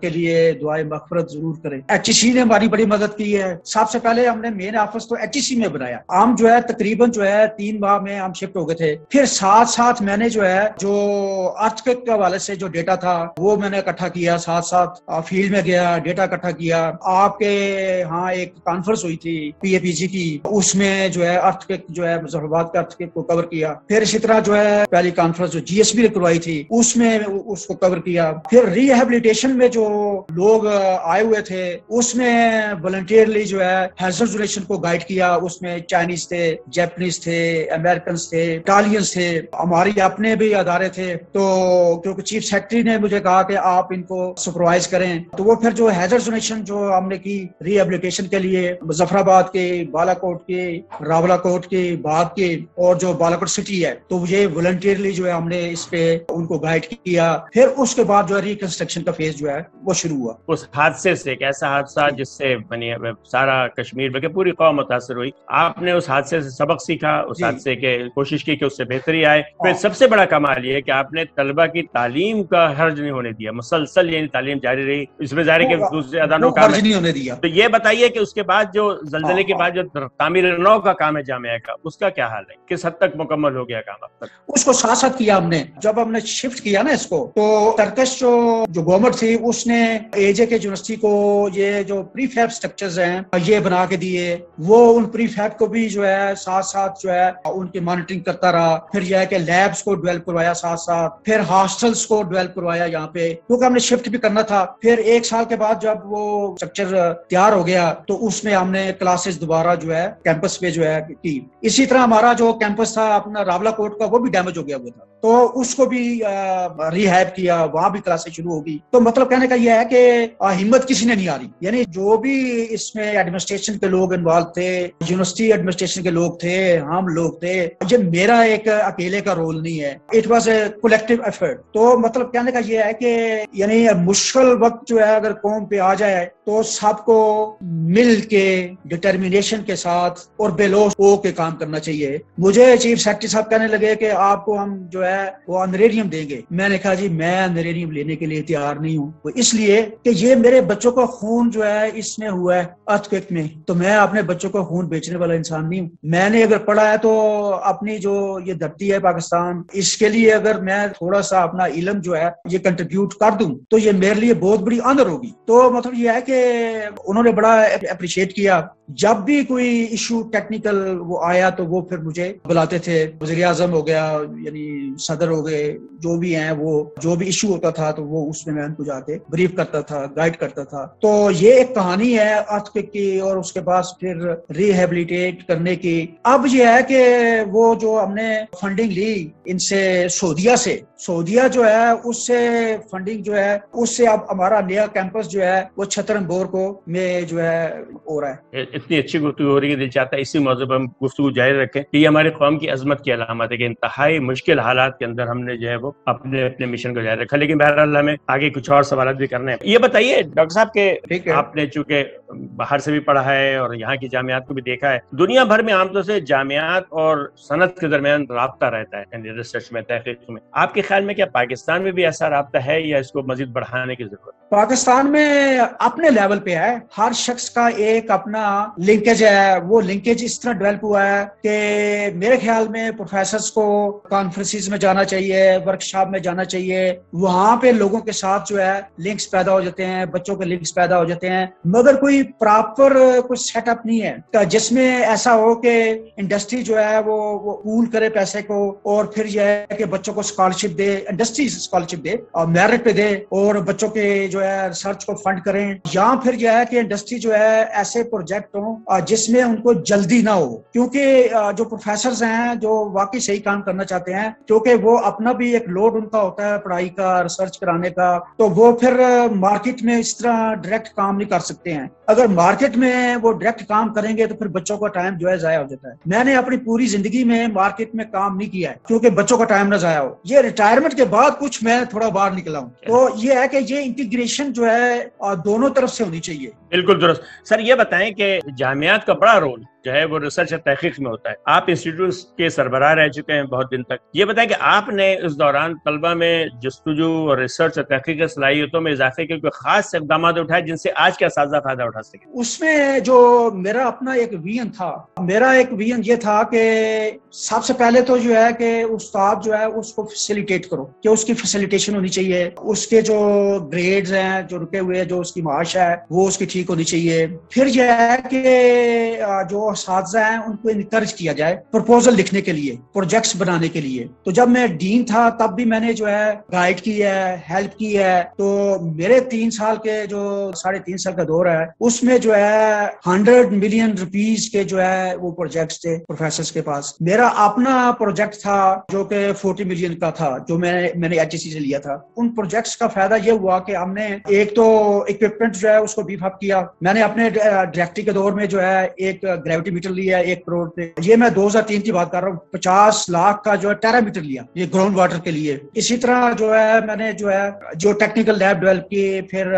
Speaker 2: के लिए दुआई मफरत ज़रूर करें। एच ने हमारी बड़ी मदद की है। सबसे पहले हमने मेन ऑफ़िस तो एचसी में बनाया। हम जो है, तकरीबन जो है, तीन माह में हम शिफ्ट हो गए थे। फिर साथ साथ मैंने जो है, जो अर्थ के हवाले से जो डेटा था, वो मैंने इकट्ठा किया। साथ साथ फ़ील्ड में गया डेटा इकट्ठा किया। आपके यहाँ एक कॉन्फ्रेंस हुई थी पीएपीजी की। उसमें जो है अर्थ के जो है, मुजफ्फराबाद के अर्थ के कवर किया। फिर इसी तरह जो है, पहली कॉन्फ्रेंस जो जीएसबी करवाई थी, उसमें उसको कवर किया। फिर रिहेबिलिटेशन में जो लोग आए हुए थे, उसमें वॉलंटियरली जो है हेजरेशन को गाइड किया। उसमें चाइनीज़ थे जैपनीज थे अमेरिकन थे इटालियंस थे। हमारी अपने भी अदारे थे। तो क्योंकि चीफ सेक्रेटरी ने मुझे कहा कि आप इनको सुपरवाइज करें। तो वो फिर जो हेजरेशन जो हमने की रिहेबिलिटेशन के लिए, मुजफ्फराबाद के, बालाकोट के, रावलाकोट के बाग के और जो बालाकोट सिटी है तो ये वॉलंटियरली जो है हमने इस पे उनको गाइड किया। फिर उसके बाद जो है रिकंस्ट्रक्शन का फ़ेज़ जो है वो शुरू हुआ।
Speaker 1: उस हादसे से एक ऐसा हादसा जिससे सारा कश्मीर बल्कि पूरी कौम मुतासर हुई। आपने उस हादसे से सबक सीखा उस हादसे के कोशिश की कि उससे बेहतरी आए। फिर हाँ। सबसे बड़ा कमाल ये कि आपने तलबा की तालीम का हर्ज नहीं होने दिया। मुसलसल यानी तालीम जारी रही इसमें जारी के दूसरे अदानों का
Speaker 2: नहीं होने दिया।
Speaker 1: तो ये बताइए कि उसके बाद जो जलजले के हाँ, बाद जो तामीर नौ का काम है जामिया का उसका क्या हाल है? किस हद तक मुकम्मल हो गया काम अब तक?
Speaker 2: उसको साथ साथ किया हमने। जब हमने शिफ्ट किया ना इसको तो टर्कश जो जो गवर्नमेंट थी, उसने एजे के यूनिवर्सिटी को ये जो प्री फैब स्ट्रक्चर्स हैं, ये बना के दिए। वो उन प्री फैब को भी जो है साथ साथ जो है, उनकी मॉनिटरिंग करता रहा। फिर यह है कि लैब्स को डेवलप करवाया साथ साथ फिर हॉस्टल्स को डेवलप करवाया यहाँ पे। क्योंकि हमने शिफ्ट भी करना था। फिर एक साल के बाद जब वो स्ट्रक्चर तैयार हो गया तो उसमें हमने क्लासेस दोबारा जो है कैंपस पे जो है, की। इसी तरह हमारा जो कैंपस था, अपना रावला कोर्ट का, वो भी डैमेज हो गया वो था। तो उसको भी रिहैब किया, वहाँ भी क्लासें शुरू होगी तो मतलब कहने का यह है कि हिम्मत किसी ने नहीं आ रही यानी जो भी इसमें एडमिनिस्ट्रेशन के लोग इन्वॉल्व थे यूनिवर्सिटी एडमिनिस्ट्रेशन के लोग थे हम लोग थे, ये मेरा एक अकेले का रोल नहीं है। It was a collective effort तो मतलब कहने का यह है कि, यानी मुश्किल वक्त जो है, अगर कौम पे आ जाए तो सबको मिल के डिटर्मिनेशन के साथ और बेलोस हो के काम करना चाहिए। मुझे चीफ सेक्रेटरी साहब कहने लगे कि आपको हम जो है, वो अनरेरियम देंगे। मैंने कहा, जी, मैं अनरेरियम लेने के लिए तैयार नहीं हूँ। तो इसलिए कि ये मेरे बच्चों का खून जो है, इसमें हुआ है अर्थक्वेक में। तो मैं अपने बच्चों का खून बेचने वाला इंसान नहीं हूँ। मैंने अगर पढ़ा है तो अपनी जो ये धरती है पाकिस्तान, इसके लिए अगर मैं थोड़ा सा अपना इलम जो है, ये कंट्रीब्यूट कर दूँ तो ये मेरे लिए बहुत बड़ी आनर होगी। तो मतलब ये है कि उन्होंने बड़ा अप्रिशिएट किया। जब भी कोई इशू टेक्निकल वो आया तो वो फिर मुझे बुलाते थे। वज़ीर आज़म हो गया, यानी सदर हो गए, जो भी हैं वो, जो भी इशू होता था तो वो उसमें मैं उनको जाके ब्रीफ करता था गाइड करता था। तो ये एक कहानी है अर्थ की और उसके बाद फिर रिहेबिलिटेट करने की। अब ये है कि वो जो हमने फंडिंग ली इनसे सऊदिया से, सऊदिया जो है उससे फंडिंग जो है, उससे अब हमारा नया कैंपस जो है वो छतरन बोर को में जो है हो रहा है।
Speaker 1: इतनी अच्छी गुफ्तु हो रही है दिल चाहता है इसी मौजूद पर हम गुफ्तु जारी रखें कि ये हमारी कौम की अजमत की अलामत है कि इंतहाई मुश्किल हालात के अंदर हमने जो है वो अपने अपने मिशन को जारी रखा। लेकिन बहरहाल हमें आगे कुछ और सवाल भी करने हैं। ये बताइए डॉक्टर साहब के आपने चूँकि बाहर से भी पढ़ा है और यहाँ की जामियात को भी देखा है दुनिया भर में आमतौर से जामियात और सनत के दरमियान रबता रहता है रिसर्च में तहकीक में। आपके ख्याल में क्या पाकिस्तान में भी ऐसा रबता है या इसको मजीद बढ़ाने की ज़रूरत
Speaker 2: पाकिस्तान में अपने लेवल पे है। हर शख्स का एक अपना लिंकेज है, वो लिंकेज इस तरह डेवलप हुआ है कि मेरे ख्याल में प्रोफेसर को कॉन्फ्रेंसिस में जाना चाहिए वर्कशॉप में जाना चाहिए। वहाँ पे लोगों के साथ जो है लिंक्स पैदा हो जाते हैं, बच्चों के लिंक्स पैदा हो जाते हैं। मगर कोई प्रॉपर कोई सेटअप नहीं है। जिसमें ऐसा हो कि इंडस्ट्री जो है, वो वो पूल करे पैसे को और फिर यह है कि बच्चों को स्कॉलरशिप दे इंडस्ट्री स्कॉलरशिप दे और मेरिट पे दे और बच्चों के जो है रिसर्च को फंड करें। या फिर जो है कि इंडस्ट्री जो है, ऐसे प्रोजेक्ट हो जिसमें उनको जल्दी ना हो। क्योंकि जो प्रोफेसर हैं, जो वाकई सही काम करना चाहते हैं, क्योंकि वो अपना भी एक लोड उनका होता है पढ़ाई का रिसर्च कराने का तो वो फिर मार्केट में इस तरह डायरेक्ट काम नहीं कर सकते हैं। अगर मार्केट में वो डायरेक्ट काम करेंगे तो फिर बच्चों का टाइम जो है जाया हो जाता है। मैंने अपनी पूरी ज़िंदगी में मार्केट में काम नहीं किया है, क्योंकि बच्चों का टाइम ना जाया हो। ये रिटायरमेंट के बाद कुछ मैं थोड़ा बाहर निकला हूँ। तो ये है कि ये इंटीग्रेशन जो है दोनों तरफ़ से होनी चाहिए।
Speaker 1: बिल्कुल दुरुस्त। सर, ये बताएँ कि जामियात का बड़ा रोल जो है वो रिसर्च और तहकीक में होता है। आप इंस्टीट्यूट के सरबराह रह चुके हैं बहुत दिन तक। ये बताएँ कि आपने इस दौरान तलबा में जस्तजू और रिसर्च और तहकीक सलाहियतों में इजाफे के कोई खास इकदाम उठाए जिनसे आज का साजा फ़ायदा उठा सके?
Speaker 2: उसमें जो मेरा अपना एक विजन था, मेरा एक विजन ये था कि सबसे पहले तो जो है कि उस्ताद जो है उसको फैसिलिटेट करो कि उसकी फैसिलिटेशन होनी चाहिए। उसके जो ग्रेड्स हैं, जो रुके हुए जो उसकी माश है, वो उसकी ठीक होनी चाहिए। फिर यह है कि जो साजा है उनको इनकरेज किया जाए प्रपोजल लिखने के लिए प्रोजेक्ट्स बनाने के लिए। तो जब मैं डीन था, तब भी मैंने जो है गाइड की है हेल्प की है। तो मेरे तीन साल के जो, साढ़े तीन साल का दौर है, उसमें जो है हंड्रेड मिलियन रुपीज़ के जो है वो प्रोजेक्ट्स थे प्रोफेसर के पास। मेरा अपना प्रोजेक्ट था जो कि फोर्टी मिलियन का था, जो मैंने मैंने एच से लिया था। उन प्रोजेक्ट्स का फ़ायदा ये हुआ कि हमने एक तो इक्विपमेंट जो है उसको बीफ अप किया। मैंने अपने डायरेक्टरी के दौर में जो है एक ग्रेविटी मीटर लिया, एक करोड़ पे। ये मैं 2003 की बात कर रहा हूँ, पचास लाख का जो है टेरा मीटर लिया, ये ग्राउंड वाटर के लिए। इसी तरह जो है, मैंने जो है जो टेक्निकल लैब डेवेल्प की फिर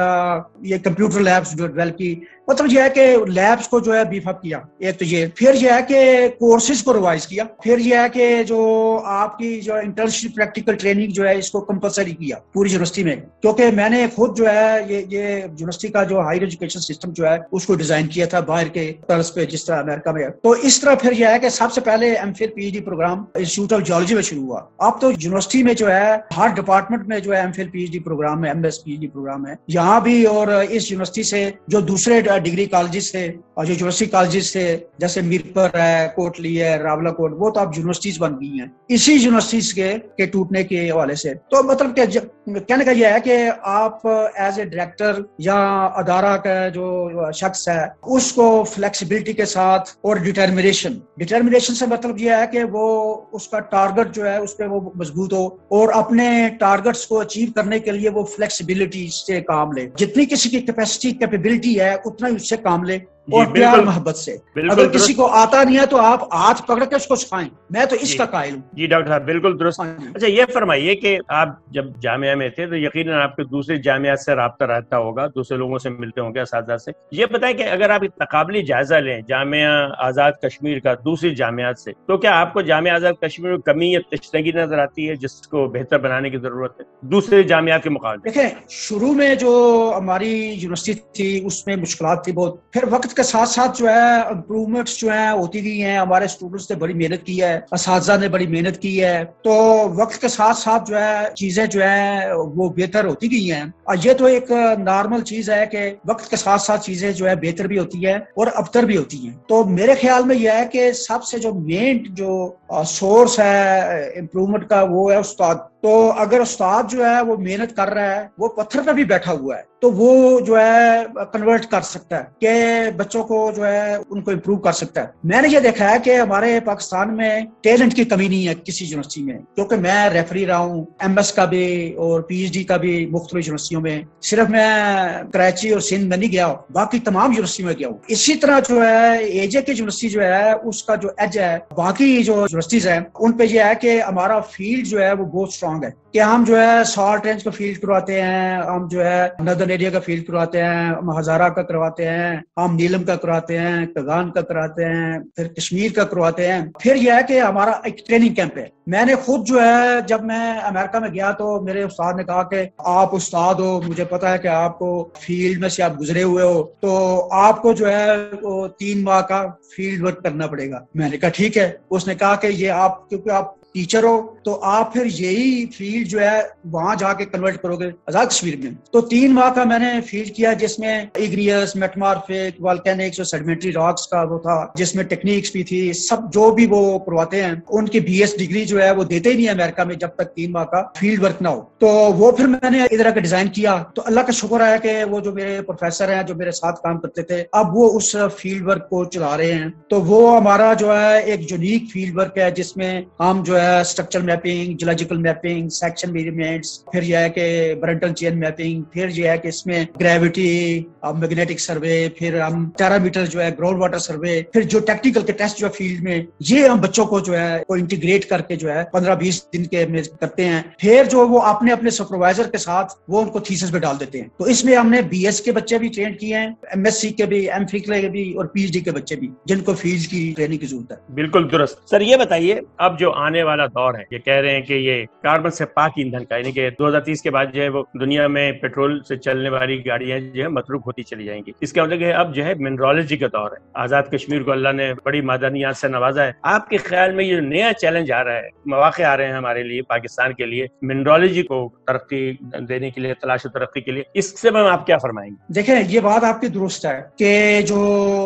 Speaker 2: ये कंप्यूटर लैब्स डेवेल्प की मतलब यह है कि लैब्स को जो है बीफ अप किया। एक तो ये, फिर यह है कि कोर्सेज को रिवाइज किया। फिर यह है कि जो आपकी जो इंटर्नशिप प्रैक्टिकल ट्रेनिंग जो है, इसको कंपलसरी किया पूरी यूनिवर्सिटी में। क्योंकि मैंने खुद जो है, ये ये यूनिवर्सिटी का जो हायर एजुकेशन सिस्टम जो है, उसको डिज़ाइन किया था बाहर के तर्ज पे, जिस तरह अमेरिका में। तो इस तरह फिर यह है कि सबसे पहले MPhil PhD program institute of geology में शुरू हुआ। अब तो यूनिवर्सिटी में जो है, हर डिपार्टमेंट में जो है एम फिर पीएचडी प्रोग्राम है एम एस पीएचडी प्रोग्राम है। यहाँ भी और इस यूनिवर्सिटी से जो दूसरे डिग्री कॉलेजेस थे और जो यूनिवर्सिटी कॉलेजेस थे जैसे मीरपुर है, कोटली है रावला कोट वो तो अब यूनिवर्सिटीज बन गई हैं। इसी यूनिवर्सिटीज के के टूटने के हवाले से। तो मतलब कहने का यह है कि आप एज ए डायरेक्टर या अदारा का जो शख्स है, उसको फ्लेक्सिबिलिटी के साथ और डिटर्मिनेशन डिटर्मिनेशन से मतलब यह है कि वो उसका टारगेट जो है, उस पर वो मज़बूत हो और अपने टारगेट्स को अचीव करने के लिए वो फ्लेक्सिबिलिटी से काम ले। जितनी किसी की कैपेसिटी कैपेबिलिटी है, उतना ही उससे काम ले। और प्यार मोहब्बत से। अगर किसी को आता नहीं है तो आप हाथ पकड़ के उसको सिखाएँ। मैं तो इसका कायल हूँ।
Speaker 1: जी डॉक्टर साहब बिल्कुल दुरुस्त। हाँ अच्छा ये फरमाइए कि आप जब जामिया में थे तो यकीन आपके दूसरे जामिया से रहा रहता होगा दूसरे लोगों से मिलते होंगे इस से। ये बताएँ कि अगर आप तकबली जायजा लें जामिया आज़ाद कश्मीर का दूसरी जामियात से तो क्या आपको जामिया आज़ाद कश्मीर में कमी या तशनगी नज़र आती है जिसको बेहतर बनाने की ज़रूरत है? दूसरे जामियात के मुकाबले।
Speaker 2: देखें शुरू में जो हमारी यूनिवर्सिटी थी उसमें मुश्किल थी बहुत। फिर वक्त के साथ साथ जो है इम्प्रूवमेंट्स जो है, होती गई हैं। हमारे स्टूडेंट्स ने बड़ी मेहनत की है इस ने बड़ी मेहनत की है। तो वक्त के साथ साथ जो है, चीज़ें जो है, वो बेहतर होती गई हैं। और ये तो एक नॉर्मल चीज़ है कि वक्त के साथ साथ चीज़ें जो है, बेहतर भी होती है और अबतर भी होती हैं। तो मेरे ख्याल में यह है कि सबसे जो मेन जो सोर्स है इम्प्रूवमेंट का, वो है उस्ताद तो अगर उस्ताद जो है वो मेहनत कर रहा है, वो पत्थर पे भी बैठा हुआ है तो वो जो है कन्वर्ट कर सकता है, कि बच्चों को जो है उनको इम्प्रूव कर सकता है। मैंने ये देखा है कि हमारे पाकिस्तान में टैलेंट की कमी नहीं है किसी यूनिवर्सिटी में, क्योंकि मैं रेफरी रहा हूँ एम का भी और पीएचडी का भी मुख्तु यूनिवर्सिटियों में। सिर्फ़ मैं कराची और सिंध में नहीं गया हूँ, बाकी तमाम यूनिवर्सिटी में गया हूँ। इसी तरह जो है एजे की यूनिवर्सिटी जो है, उसका जो एज है, बाकी जो यूनिवर्सिटीज है, उन पे ये है कि हमारा फ़ील्ड जो है वो बहुत स्ट्रांग है कि हम जो है सॉल्ट रेंज का फ़ील्ड करवाते हैं, हम जो है नदर एरिया का फ़ील्ड करवाते हैं, हम हजारा का करवाते हैं, हम नीलम का करवाते हैं कगान का कराते हैं, फिर कश्मीर का करवाते हैं। फिर यह है कि हमारा एक ट्रेनिंग कैंप है। मैंने खुद जो है जब मैं अमेरिका में गया तो मेरे उस्ताद ने कहा कि आप उस्ताद हो, मुझे पता है कि आपको फ़ील्ड में से आप गुजरे हुए हो तो आपको जो है वो तीन माह का फ़ील्ड वर्क करना पड़ेगा। मैंने कहा, ठीक है। उसने कहा कि ये आप, क्योंकि आप टीचर हो तो आप फिर यही फ़ील्ड जो है, वहाँ जाके कन्वर्ट करोगे आज़ाद कश्मीर में। तो तीन माह का मैंने फ़ील्ड किया जिसमें इग्रियस मेटमार्फिक वॉल्केनिक्स और सेडिमेंट्री रॉक्स का वो था, जिसमें टेक्निक्स भी थी, सब जो भी वो करवाते हैं, उनकी बीएस डिग्री जो है, वो देते ही नहीं है अमेरिका में जब तक तीन माह का फ़ील्ड वर्क ना हो। तो वो फिर मैंने इधर का डिज़ाइन किया। तो अल्लाह का शुक्र है कि वो जो मेरे प्रोफेसर हैं, जो मेरे साथ काम करते थे, अब वो उस फ़ील्ड वर्क को चला रहे हैं। तो वो हमारा जो है, एक यूनिक फ़ील्ड वर्क है, जिसमें हम जो है structure mapping geological mapping section measurements फिर यह है कि ब्रंटल चेन मैपिंग फिर यह है कि इसमें ग्रेविटी मैग्नेटिक सर्वे फिर हम टेरामीटर जो है ग्राउंड वाटर सर्वे फिर जो टेक्निकल के टेस्ट जो है फ़ील्ड में, ये हम बच्चों को जो है, वो इंटीग्रेट करके जो है, पंद्रह बीस दिन के में करते हैं। फिर जो वो अपने अपने सुपरवाइजर के साथ, वो उनको थीसिस में डाल देते हैं। तो इसमें हमने बी के बच्चे भी ट्रेन किए हैं एमएससी के भी एम के भी और पीएचडी के बच्चे भी, जिनको फ़ील्ड की ट्रेनिंग की ज़रूरत है।
Speaker 1: बिल्कुल दुरुस्त। सर, ये बताइए, अब जो आने वाला दौर है। ये कह रहे हैं कि ये कार्बन से पाक ईंधन का, यानी कि 2030 के बाद जो है वो दुनिया में पेट्रोल से चलने वाली गाड़ियाँ जो है मतरूक होती चली जाएँगी। इसका मतलब अब जो है मिनरोलॉजी का दौर है। आज़ाद कश्मीर को अल्लाह ने बड़ी मादनियात से नवाजा है। आपके ख्याल में ये नया चैलेंज आ रहा है? मौके आ रहे हैं हमारे लिए, पाकिस्तान के लिए, मिनरोलॉजी को तरक्की देने के लिए, तलाश तरक्की के लिए। इससे मैम आप क्या फरमाएँगे?
Speaker 2: देखें, ये बात आपकी दुरुस्त है कि जो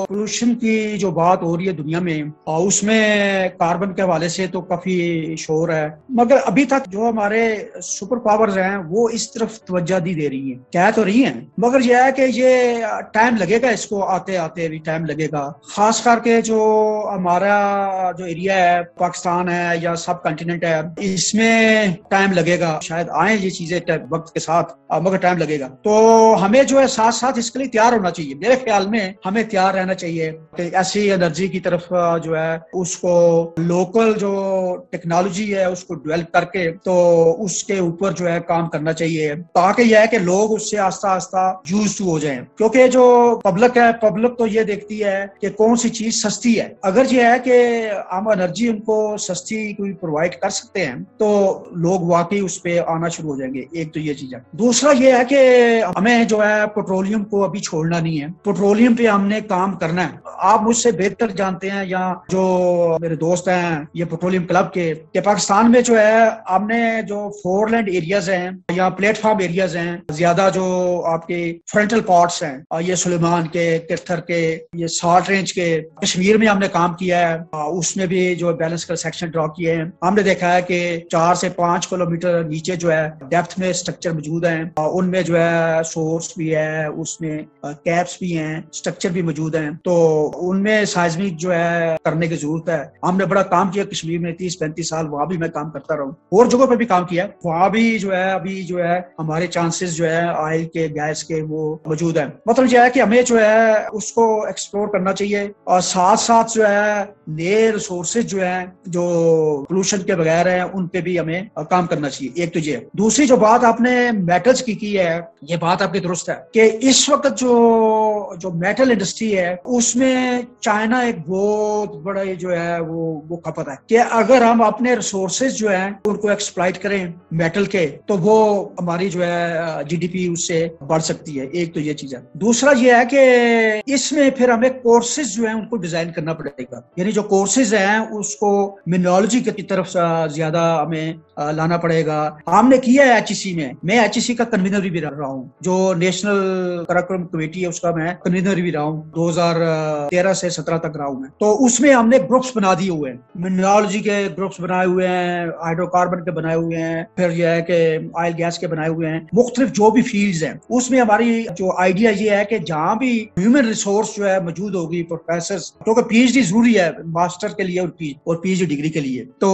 Speaker 2: पोल्यूशन की जो बात हो रही है दुनिया में उसमें कार्बन के हवाले से तो काफ़ी शोर है। मगर अभी तक जो हमारे सुपर पावर्स हैं, वो इस तरफ़ तवज्जा दी दे रही हैं। कह तो रही हैं, मगर यह है कि ये टाइम लगेगा इसको, आते आते भी टाइम लगेगा। खास करके जो हमारा जो एरिया है, पाकिस्तान है या सब कंटिनेंट है, इसमें टाइम लगेगा। शायद आए ये चीज़ें वक्त के साथ मगर टाइम लगेगा। तो हमें जो है साथ साथ इसके लिए तैयार होना चाहिए। मेरे ख्याल में हमें तैयार रहना चाहिए ऐसी एनर्जी की तरफ़ जो है, उसको लोकल जो टेक्नोलॉजी है, उसको डेवलप करके तो उसके ऊपर जो है काम करना चाहिए। ताकि यह है कि लोग उससे आस्ता आस्ता यूज़ हो जाए। क्योंकि जो पब्लिक है पब्लिक तो ये देखती है कि कौन सी चीज़ सस्ती है। अगर यह है कि हम एनर्जी उनको सस्ती कोई प्रोवाइड कर सकते हैं तो लोग वाकई उस पर आना शुरू हो जाएँगे। एक तो ये चीज़। है दूसरा ये है कि हमें जो है पेट्रोलियम को अभी छोड़ना नहीं है। पेट्रोलियम पे हमने काम करना है। आप मुझसे बेहतर जानते हैं या जो मेरे दोस्त हैं, ये पेट्रोलियम क्लब के कि पाकिस्तान में जो है हमने जो फोरलैंड एरियाज़ हैं, या प्लेटफॉर्म एरियाज़ हैं, ज़्यादा जो आपके फ्रंटल पॉर्ट्स हैं ये सुलेमान के किरथर के, ये सॉल्ट रेंज के, कश्मीर में हमने काम किया है उसमें भी जो बैलेंस कर सेक्शन ड्रॉ किए हैं। हमने देखा है कि चार से पाँच किलोमीटर नीचे जो है डेप्थ में स्ट्रक्चर मौजूद है उनमें जो है सोर्स भी है, उसमें कैप्स भी हैं स्ट्रक्चर भी मौजूद हैं। तो उनमें साइजमिक जो है करने की ज़रूरत है। हमने बड़ा काम किया कश्मीर में तीस पैंतीस साल वहाँ भी मैं काम करता रहा। और जगहों पर भी काम किया। वहाँ भी जो है, अभी जो है, हमारे चांसेस जो है ऑयल के, गैस के, वो मौजूद है। मतलब जो है कि हमें जो है, उसको एक्सप्लोर करना चाहिए। और साथ साथ जो है, नए रिसोर्सेज जो है, जो पोल्यूशन के बगैर है, उन पे भी हमें काम करना चाहिए। एक तो ये। दूसरी जो बात आपने मेटल्स की की है, ये बात आपकी दुरुस्त है कि इस वक्त जो जो मेटल इंडस्ट्री है, उसमें चाइना एक बहुत बड़ा जो है, वो वो खपत है। कि अगर हम अपने रिसोर्सेज जो है, उनको एक्सप्लाइट करें मेटल के तो वो हमारी जो है जीडीपी उससे बढ़ सकती है। एक तो ये चीज़ है। दूसरा ये है कि इसमें फिर हमें कोर्सेज जो है, उनको डिज़ाइन करना पड़ेगा। यानी जो कोर्सेज हैं, उसको मिनोलॉजी की तरफ़ ज़्यादा हमें लाना पड़ेगा। हमने किया है एच e में। मैं एच e का कन्वीनर भी रहा हूँ। जो नेशनल कार्यक्रम कमेटी है, उसका मैं कन्वीनर भी रहा हूँ। 2013 से 17 तक रहा हूँ मैं। तो उसमें हमने ग्रुप्स बना दिए हुए हैं। मिनोलॉजी के ग्रुप्स बनाए हुए हैं हाइड्रोकार्बन के बनाए हुए हैं, फिर यह है कि ऑयल गैस के बनाए हुए हैं। मुख्तलिफ़ जो भी फ़ील्ड हैं, उसमें हमारी जो आइडिया ये है कि जहाँ भी ह्यूमन रिसोर्स जो है मौजूद होगी प्रोफेसर क्योंकि पी एच डी ज़रूरी है मास्टर के लिए और पी और डी डिग्री के लिए। तो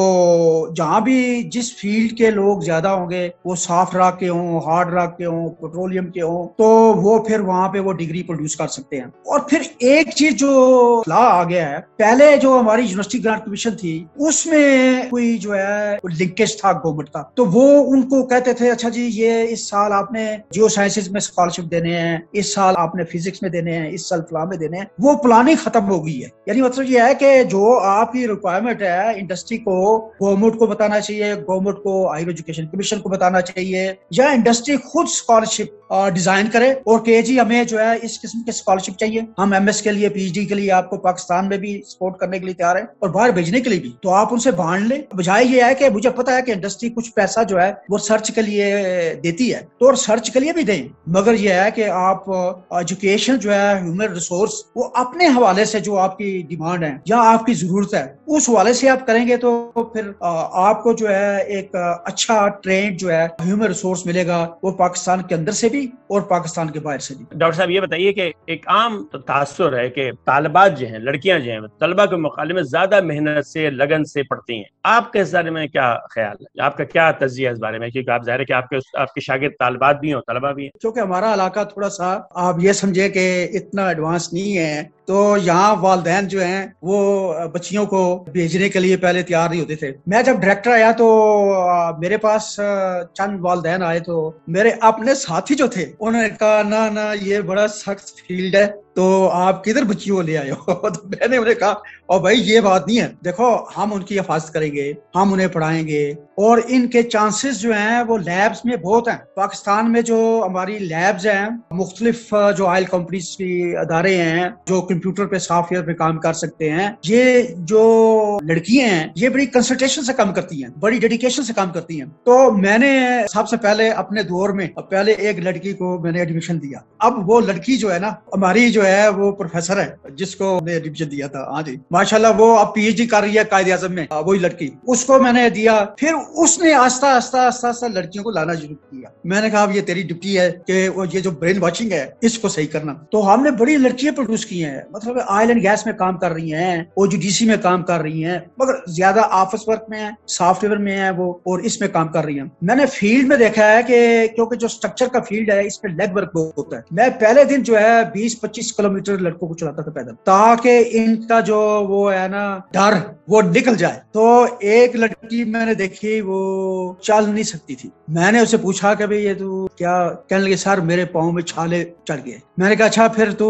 Speaker 2: जहाँ भी जिस फ़ील्ड के लोग ज़्यादा होंगे, वो सॉफ्ट राख के हों हार्ड राख के हों पेट्रोलियम के हों तो वो फिर वहाँ पे वो डिग्री प्रोड्यूस कर सकते हैं। और फिर एक चीज़ जो ला आ गया है, पहले जो हमारी यूनिवर्सिटी ग्रांट कमीशन थी, उसमें कोई जो है लिंकेज था गवर्नमेंट का। तो वो उनको कहते थे अच्छा जी, ये इस साल आपने जियो साइंसेज में स्कॉलरशिप देने हैं, इस साल आपने फिजिक्स में देने हैं, इस साल फला में देने हैं। वो प्लानिंग खत्म हो गई है। यानी मतलब ये है कि जो आपकी रिक्वायरमेंट है इंडस्ट्री को गवर्नमेंट को बताना चाहिए गवर्नमेंट को हायर एजुकेशन कमीशन को बताना चाहिए, या इंडस्ट्री खुद स्कॉलरशिप डिज़ाइन करे और के जी, हमें जो है इस किस्म के स्कॉलरशिप चाहिए। हम एमएस के लिए पीएचडी के लिए, आपको पाकिस्तान में भी सपोर्ट करने के लिए तैयार है और बाहर भेजने के लिए भी। तो आप उनसे बांट ले बजाय ये है कि मुझे पता है कि इंडस्ट्री कुछ पैसा जो है वो सर्च के लिए देती है तो और सर्च के लिए भी दें मगर यह है कि आप एजुकेशन जो है ह्यूमन रिसोर्स वो अपने हवाले से जो आपकी डिमांड है या आपकी ज़रूरत है, उस हवाले से आप करेंगे तो फिर आपको जो है एक अच्छा ट्रेंड जो है ह्यूमन रिसोर्स मिलेगा, वो पाकिस्तान के अंदर से भी और पाकिस्तान के बाहर से भी।
Speaker 1: डॉक्टर साहब, ये बताइए कि एक आम तासर है कि तालबात जो हैं, लड़कियाँ जो हैं, तलबा के मुकाबले में ज़्यादा मेहनत से, लगन से पढ़ती हैं। आपके इस बारे में क्या ख्याल है? आपका क्या तजिया इस बारे में? क्योंकि आप ज़ाहिर है कि आपके आपके शागिद तालबात भी हो, तलबा भी हैं।
Speaker 2: क्योंकि हमारा इलाका थोड़ा सा, आप ये समझे कि इतना एडवांस नहीं है तो यहाँ वालदेन जो हैं, वो बच्चियों को भेजने के लिए पहले तैयार नहीं होते थे। मैं जब डायरेक्टर आया तो मेरे पास चंद वालदेन आए तो मेरे अपने साथी जो थे, उन्होंने कहा, ना ना, ये बड़ा सख्त फ़ील्ड है तो आप किधर बच्चियों को ले आए हो? <laughs> तो मैंने उन्हें कहा, और भाई, ये बात नहीं है। देखो, हम उनकी हिफाजत करेंगे, हम उन्हें पढ़ाएँगे, और इनके चांसेस जो हैं, वो लैब्स में बहुत हैं। पाकिस्तान में जो हमारी लैब्स हैं, मुख्तलिफ़ जो ऑयल कंपनीज़ की अदारे हैं, जो कंप्यूटर पे सॉफ्टवेयर पे काम कर सकते हैं, ये जो लड़कियाँ हैं, ये बड़ी कंसल्टेशन से काम करती हैं, बड़ी डेडिकेशन से काम करती हैं। तो मैंने सबसे पहले अपने दौर में पहले एक लड़की को मैंने एडमिशन दिया। अब वो लड़की जो है ना, हमारी जो है वो प्रोफेसर है, जिसको एडमिशन दिया था हाँ। जी माशाल्लाह, वो अब पीएचडी कर रही है कायदे आज़म में वही लड़की। उसको मैंने दिया, फिर उसने आस्ता आस्ता आस्ता आस्ता लड़कियों को लाना शुरू किया। मैंने कहा, अब ये तेरी ड्यूटी है कि ये जो ब्रेन वॉचिंग है, इसको सही करना। तो हमने बड़ी लड़कियाँ प्रोड्यूस की हैं। मतलब ऑयल एंड गैस में काम कर रही हैं ओजीडीसी में काम कर रही हैं, मगर ज़्यादा ऑफ़िस वर्क में है सॉफ्टवेयर में है वो, और इसमें काम कर रही है। मैंने फ़ील्ड में देखा है कि, क्योंकि जो स्ट्रक्चर का फ़ील्ड है, इसमें लेग वर्क होता है। मैं पहले दिन जो है, बीस, पच्चीस किलोमीटर लड़कों को चलाता था पैदल, ताकि इनका जो वो है ना डर, वो निकल जाए। तो एक लड़की मैंने देखी, वो चल नहीं सकती थी। मैंने उसे पूछा कि भाई, ये तू क्या कहने लगे, सर, मेरे पाँव में छाले चढ़ गए। मैंने कहा अच्छा फिर तू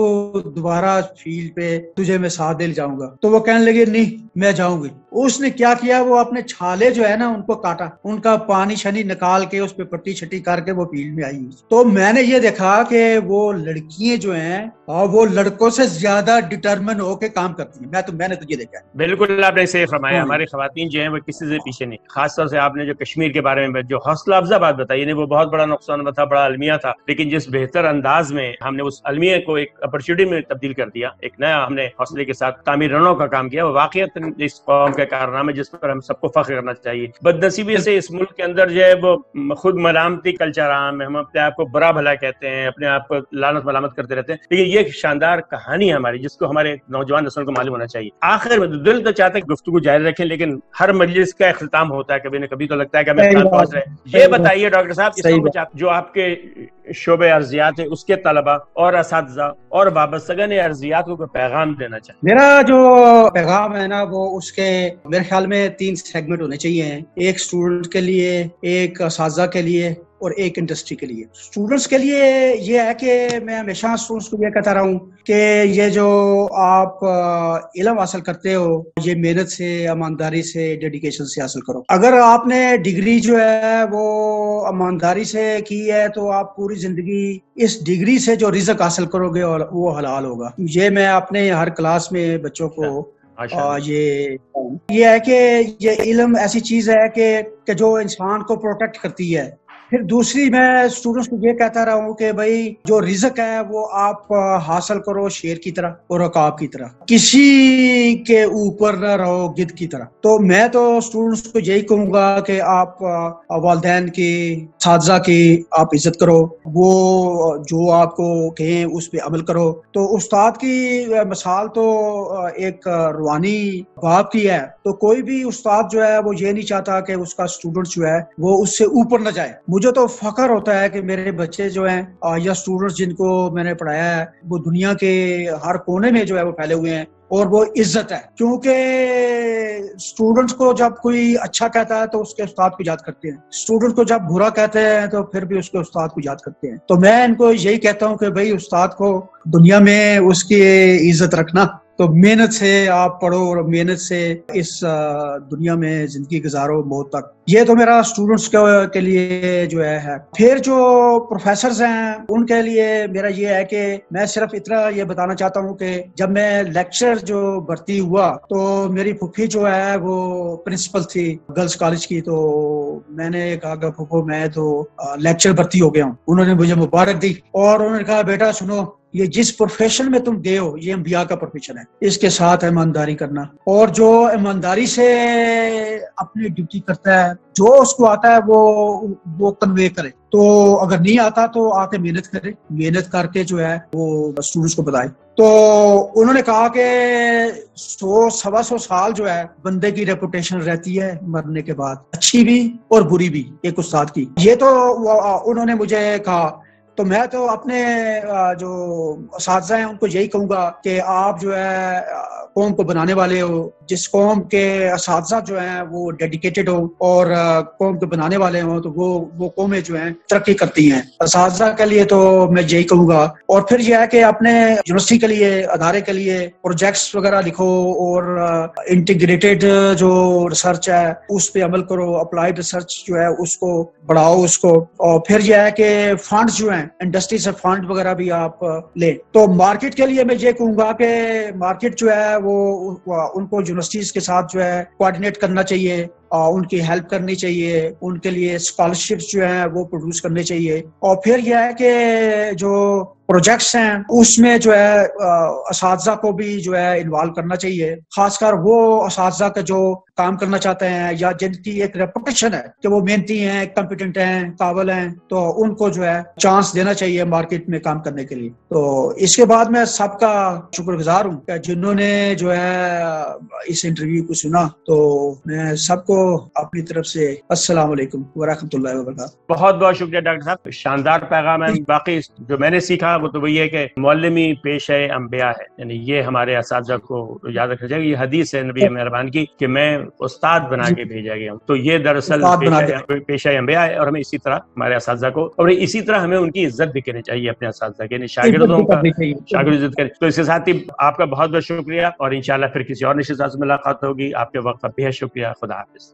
Speaker 2: दोबारा फ़ील्ड पे तुझे मैं साथ दे जाऊँगा। तो वो कहने लगे, नहीं मैं जाऊँगी। उसने क्या किया? वो अपने छाले जो है ना उनको काटा। उनका पानी शनी निकाल के उस पर पट्टी छट्टी करके वो फ़ील्ड में आई। तो मैंने ये देखा कि वो लड़कियाँ जो हैं और वो लड़कों से ज़्यादा डिटर्मन होके काम करती हैं। मैं तो मैंने तो ये देखा
Speaker 1: बिल्कुल आपने सही फरमाया। हाँ। हमारी खातन जो है वो किसी से पीछे नहीं। खासतौर से आपने जो कश्मीर के बारे में जो हौसला अफजा बात बताई वो बहुत बड़ा नुकसान था बड़ा अलमिया था। लेकिन जिस बेहतर अंदाज में हमने उस अलमिया को एक अपॉर्चुनिटी में तब्दील कर दिया एक नया हमने हौसले के साथ तामीर रनों का काम किया वो वाकई इस कौम के कारनामे जिस पर हम सबको फख्र करना चाहिए। बदनसीबी से इस मुल्क के अंदर जो है वो खुद मलामती कल्चर आम है। हम अपने आप को बुरा भला कहते हैं अपने आप को लानत मलामत करते रहते हैं। लेकिन ये शानदार कहानी है हमारी जिसको हमारे नौजवान नस्ल को मालूम होना चाहिए। आखिर में दिल तो चाहते हैं गुफ्तु जारी रखें लेकिन हर मजलिस का अख्ताम होता है। कभी ना कभी तो लगता है कि हमें पहुँच रहे ये बताइए डॉक्टर साहब जो आपके शोबे अर्जियात है उसके तलबा और इस और वाबस्तगन अर्जियात को पैगाम देना चाहिए
Speaker 2: मेरा जो पैगाम है ना वो उसके मेरे ख्याल में तीन सेगमेंट होने चाहिए एक स्टूडेंट के लिए एक इस के लिए और एक इंडस्ट्री के लिए। स्टूडेंट्स के लिए ये है कि मैं हमेशा स्टूडेंट्स को ये कहता रहा हूँ कि ये जो आप इलम हासिल करते हो ये मेहनत से ईमानदारी से डेडिकेशन से हासिल करो। अगर आपने डिग्री जो है वो ईमानदारी से की है तो आप पूरी ज़िंदगी इस डिग्री से जो रिजक हासिल करोगे और वो हलाल होगा। ये मैं अपने हर क्लास में बच्चों को आ, ये ये है कि ये इलम ऐसी चीज़ है कि, कि जो इंसान को प्रोटेक्ट करती है फिर दूसरी मैं स्टूडेंट्स को ये कहता रहा हूँ कि भाई, जो रिजक है, वो आप हासिल करो शेर की तरह और रकाब की तरह। किसी के ऊपर न रहो गिद की तरह। तो मैं तो स्टूडेंट्स को यही कहूँगा कि आप वालदेन की साजा की आप इज़्ज़त करो। वो जो आपको कहें, उस पर अमल करो। तो उस्ताद की मिसाल तो एक रूहानी बाप की है। तो कोई भी उस्ताद जो है, वो ये नहीं चाहता कि उसका स्टूडेंट जो है, वो उससे ऊपर न जाए। मुझे तो फखर होता है कि मेरे बच्चे जो हैं या स्टूडेंट्स जिनको मैंने पढ़ाया है, वो दुनिया के हर कोने में जो है वो फैले हुए हैं और वो इज़्ज़त है। क्योंकि स्टूडेंट्स को जब कोई अच्छा कहता है तो उसके उस्ताद को याद करते हैं। स्टूडेंट को जब बुरा कहते हैं तो फिर भी उसके उस्ताद को याद करते हैं। तो मैं इनको यही कहता हूँ कि भाई, उस्ताद को दुनिया में उसकी इज़्ज़त रखना। तो मेहनत से आप पढ़ो और मेहनत से इस दुनिया में ज़िंदगी गुजारो मौत तक। ये तो मेरा स्टूडेंट्स के लिए जो है, है। फिर जो प्रोफेसर हैं उनके लिए मेरा ये है कि मैं सिर्फ़ इतना ये बताना चाहता हूँ कि जब मैं लेक्चर जो भर्ती हुआ तो मेरी फुफी जो है वो प्रिंसिपल थी गर्ल्स कॉलेज की तो मैंने कहा कि फुफो मैं तो लेक्चर भर्ती हो गया हूँ। उन्होंने मुझे मुबारक दी और उन्होंने कहा बेटा सुनो ये जिस प्रोफेशन में तुम गए हो, ये अम्बिया का प्रोफेशन है। इसके साथ ईमानदारी करना। और जो ईमानदारी से अपनी ड्यूटी करता है, जो उसको आता है, वो वो कन्वे करे। तो अगर नहीं आता तो आके मेहनत करे। मेहनत करके जो है, वो स्टूडेंट्स को बताए। तो उन्होंने कहा कि सौ, सवा सौ साल जो है, बंदे की रेपुटेशन रहती है मरने के बाद। अच्छी भी और बुरी भी एक उस्ताद की। ये तो उन्होंने मुझे कहा तो मैं तो अपने जो इस हैं उनको यही कहूँगा कि आप जो है कौम को बनाने वाले हो, जिस कौम के इस जो हैं, वो डेडिकेटेड हो और कौम को बनाने वाले हों तो वो वो कौमें जो हैं, तरक्की करती हैं। इस के लिए तो मैं यही कहूँगा। और फिर यह है कि अपने यूनिवर्सिटी के लिए, अदारे के लिए प्रोजेक्ट्स वगैरह लिखो और इंटीग्रेटेड जो रिसर्च है, उस पर अमल करो अप्लाइड रिसर्च जो है, उसको बढ़ाओ उसको। और फिर यह है कि फंड जो है इंडस्ट्री से फंड वगैरह भी आप ले। तो मार्केट के लिए मैं ये कहूँगा कि मार्केट जो है वो उनको यूनिवर्सिटीज के साथ जो है कोऑर्डिनेट करना चाहिए। उनकी हेल्प करनी चाहिए, उनके लिए स्कॉलरशिप जो है वो प्रोड्यूस करने चाहिए। और फिर यह है कि जो प्रोजेक्ट्स हैं, उसमें जो है इस को भी जो है इन्वॉल्व करना चाहिए। खासकर वो इस का जो काम करना चाहते हैं या जिनकी एक रेपुटेशन है कि वो मेहनती हैं कॉम्पिटेंट हैं, काबल हैं तो उनको जो है चांस देना चाहिए मार्केट में काम करने के लिए। तो इसके बाद मैं सबका शुक्रगुजार हूँ जिन्होंने जो है इस इंटरव्यू को सुना। तो मैं सबको अपनी तरफ़ से अस्सलाम वालेकुम वरहमतुल्लाहि वबरकातुहू।
Speaker 1: बहुत बहुत शुक्रिया डॉक्टर साहब। शानदार पैगाम है। बाकी जो मैंने सीखा वो तो वही है कि मौलमी पेश है अम्बिया है। यानी ये हमारे इस को याद रखना चाहिए। ये हदीस है नबी मेहरबान की कि मैं उस्ताद बना के भेजा गया हूँ। तो ये दरअसल पेशा अम्बिया है और हमें इसी तरह हमारे इस को और इसी तरह हमें उनकी इज़्ज़त भी करनी चाहिए अपने इस के शागिर्दों का शागिर्द इज़्ज़त करें तो इसके साथ ही आपका बहुत बहुत शुक्रिया और इंशाल्लाह फिर किसी और निश्चित से मुलाकात होगी। आपके वक्त का बेहद शुक्रिया। खुदा हाफिज।